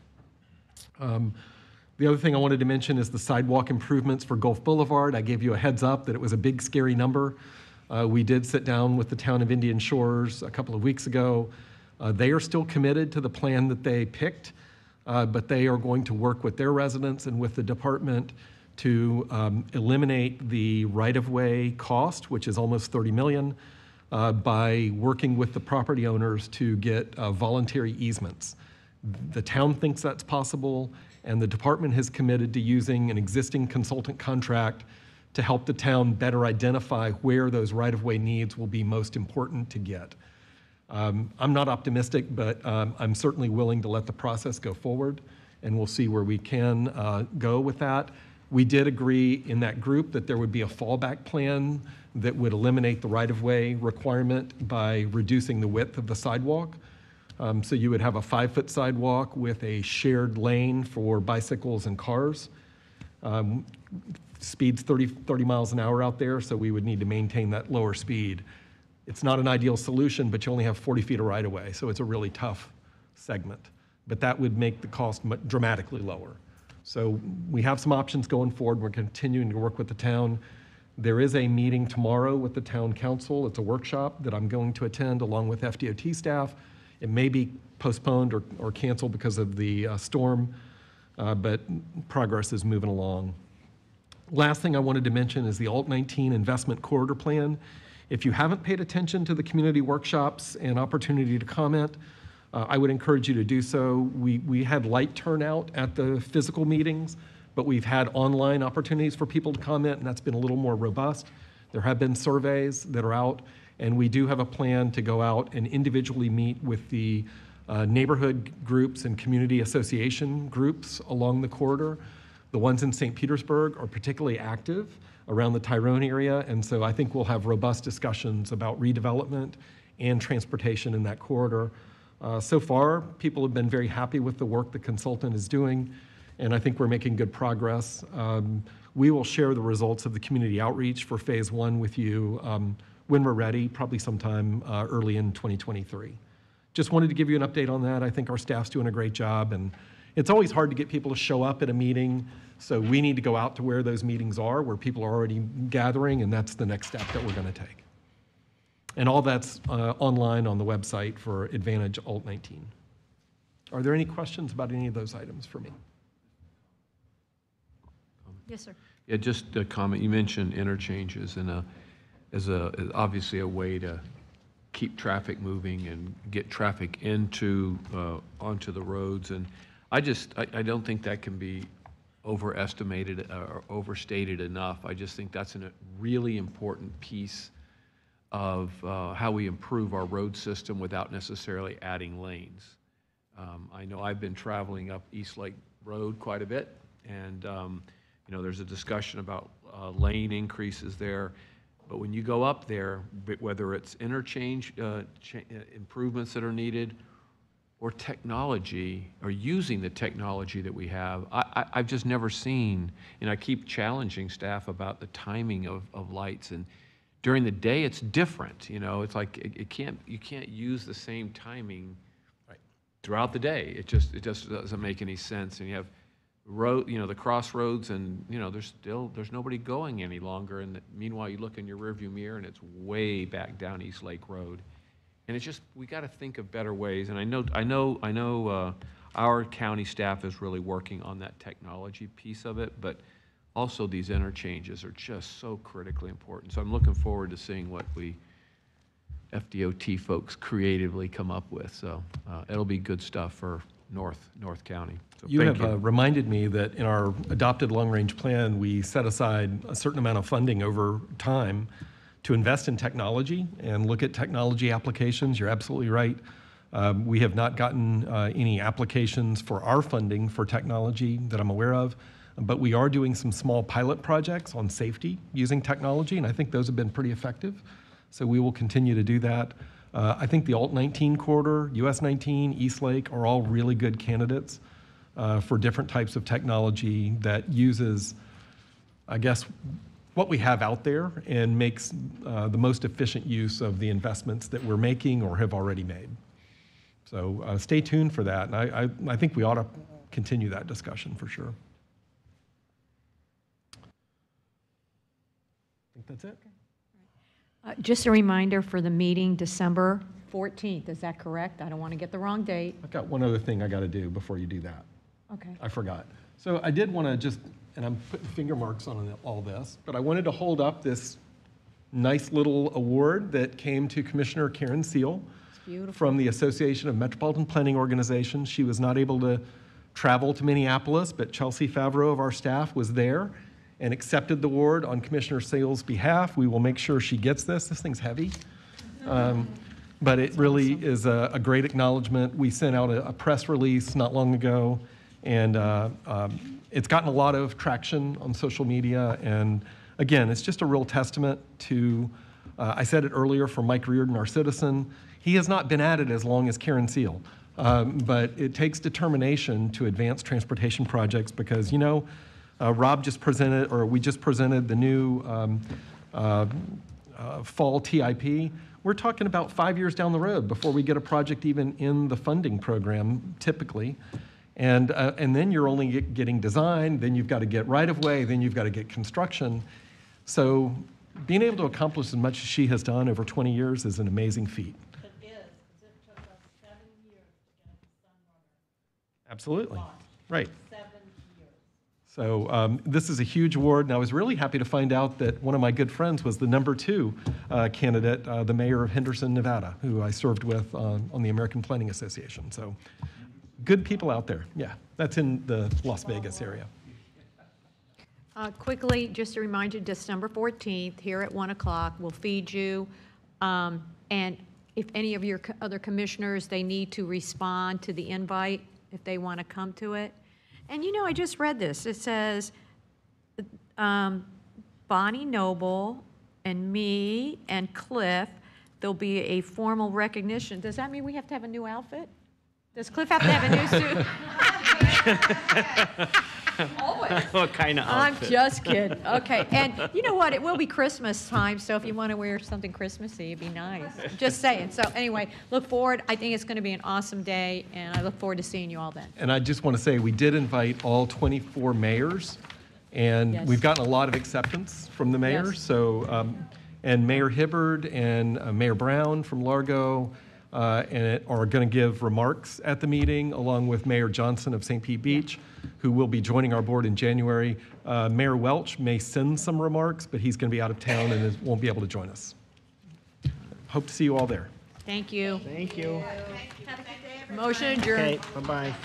Um, the other thing I wanted to mention is the sidewalk improvements for Gulf Boulevard. I gave you a heads up that it was a big, scary number. Uh, we did sit down with the town of Indian Shores a couple of weeks ago. Uh, they are still committed to the plan that they picked, uh, but they are going to work with their residents and with the department to um, eliminate the right-of-way cost, which is almost 30 million, uh, by working with the property owners to get uh, voluntary easements. The town thinks that's possible, and the department has committed to using an existing consultant contract to help the town better identify where those right-of-way needs will be most important to get. Um, I'm not optimistic, but um, I'm certainly willing to let the process go forward, and we'll see where we can uh, go with that. We did agree in that group that there would be a fallback plan that would eliminate the right-of-way requirement by reducing the width of the sidewalk. Um, so you would have a five-foot sidewalk with a shared lane for bicycles and cars. Um, speed's 30, 30 miles an hour out there, so we would need to maintain that lower speed. It's not an ideal solution, but you only have 40 feet of right-of-way, so it's a really tough segment. But that would make the cost dramatically lower. So we have some options going forward. We're continuing to work with the town. There is a meeting tomorrow with the town council. It's a workshop that I'm going to attend along with FDOT staff. It may be postponed or, or canceled because of the uh, storm, uh, but progress is moving along. Last thing I wanted to mention is the Alt 19 Investment Corridor Plan. If you haven't paid attention to the community workshops and opportunity to comment, uh, I would encourage you to do so. We, we had light turnout at the physical meetings, but we've had online opportunities for people to comment, and that's been a little more robust. There have been surveys that are out, and we do have a plan to go out and individually meet with the uh, neighborhood groups and community association groups along the corridor. The ones in St. Petersburg are particularly active around the Tyrone area, and so I think we'll have robust discussions about redevelopment and transportation in that corridor. Uh, so far, people have been very happy with the work the consultant is doing, and I think we're making good progress. Um, we will share the results of the community outreach for phase one with you um, when we're ready, probably sometime uh, early in 2023. Just wanted to give you an update on that. I think our staff's doing a great job, and it's always hard to get people to show up at a meeting, so we need to go out to where those meetings are, where people are already gathering, and that's the next step that we're going to take. And all that's uh, online on the website for Advantage Alt 19. Are there any questions about any of those items for me? Yes, sir. Yeah, just a comment. You mentioned interchanges and a, as a, as obviously a way to keep traffic moving and get traffic into, uh, onto the roads. And I just, I, I don't think that can be overestimated uh, or overstated enough. I just think that's a really important piece of uh, how we improve our road system without necessarily adding lanes. Um, I know I've been traveling up East Lake Road quite a bit, and um, you know there's a discussion about uh, lane increases there. But when you go up there, whether it's interchange uh, uh, improvements that are needed, or technology, or using the technology that we have, I, I, I've just never seen. And I keep challenging staff about the timing of, of lights and during the day it's different you know it's like it, it can't you can't use the same timing throughout the day it just it just doesn't make any sense and you have road you know the crossroads and you know there's still there's nobody going any longer and meanwhile you look in your rearview mirror and it's way back down east lake road and it's just we got to think of better ways and i know i know i know uh, our county staff is really working on that technology piece of it but also these interchanges are just so critically important. So I'm looking forward to seeing what we FDOT folks creatively come up with. So uh, it'll be good stuff for North North County. So You have uh, reminded me that in our adopted long-range plan, we set aside a certain amount of funding over time to invest in technology and look at technology applications. You're absolutely right. Um, We have not gotten uh, any applications for our funding for technology that I'm aware of, but we are doing some small pilot projects on safety using technology, and I think those have been pretty effective. So we will continue to do that. Uh, I think the Alt 19 corridor, US 19, East Lake are all really good candidates uh, for different types of technology that uses, I guess, what we have out there and makes uh, the most efficient use of the investments that we're making or have already made. So uh, stay tuned for that. And I, I, I think we ought to continue that discussion for sure. I think that's it. Uh, Just a reminder for the meeting, December 14th, is that correct? I don't want to get the wrong date. I've got one other thing I got to do before you do that. Okay. I forgot. So I did want to just, and I'm putting finger marks on all this, but I wanted to hold up this nice little award that came to Commissioner Karen Seel from the Association of Metropolitan Planning Organizations. She was not able to travel to Minneapolis, but Chelsea Favero of our staff was there and accepted the award on Commissioner Seel's behalf. We will make sure she gets this. This thing's heavy. Um, but it really is a, a great acknowledgement. We sent out a, a press release not long ago, and uh, um, it's gotten a lot of traction on social media. And again, it's just a real testament to, uh, I said it earlier for Mike Reardon, our citizen. He has not been at it as long as Karen Seel. Um, but it takes determination to advance transportation projects because, you know, uh, Rob just presented, or we just presented the new um, uh, uh, fall TIP. We're talking about five years down the road before we get a project even in the funding program, typically. And, uh, and then you're only get- getting design, then you've got to get right of way, then you've got to get construction. So being able to accomplish as much as she has done over 20 years is an amazing feat. Absolutely. Right. So um, this is a huge award, and I was really happy to find out that one of my good friends was the number two uh, candidate, uh, the mayor of Henderson, Nevada, who I served with on, on the American Planning Association. So good people out there. Yeah, that's in the Las Vegas area. Uh, Quickly, just to remind you, December 14th, here at 1 o'clock, we'll feed you. Um, And if any of your co- other commissioners, they need to respond to the invite if they want to come to it. And you know, I just read this. It says, um, Bonnie Noble and me and Cliff, there'll be a formal recognition. Does that mean we have to have a new outfit? Does Cliff have to have a new suit? (laughs) Always. What kind of I'm just kidding. (laughs) Okay, and you know what? It will be Christmas time, so if you want to wear something Christmassy, it'd be nice. Just saying. So anyway, look forward. I think it's going to be an awesome day, and I look forward to seeing you all then. And I just want to say, we did invite all 24 mayors, and Yes. we've gotten a lot of acceptance from the mayors. Yes. So, um, and Mayor Hibbard and uh, Mayor Brown from Largo uh, and it, are going to give remarks at the meeting, along with Mayor Johnson of St. Pete Beach, who will be joining our board in January. Uh, Mayor Welch may send some remarks, but he's going to be out of town and is, won't be able to join us. Hope to see you all there. Thank you. Thank you. Motion adjourned. Okay, bye-bye.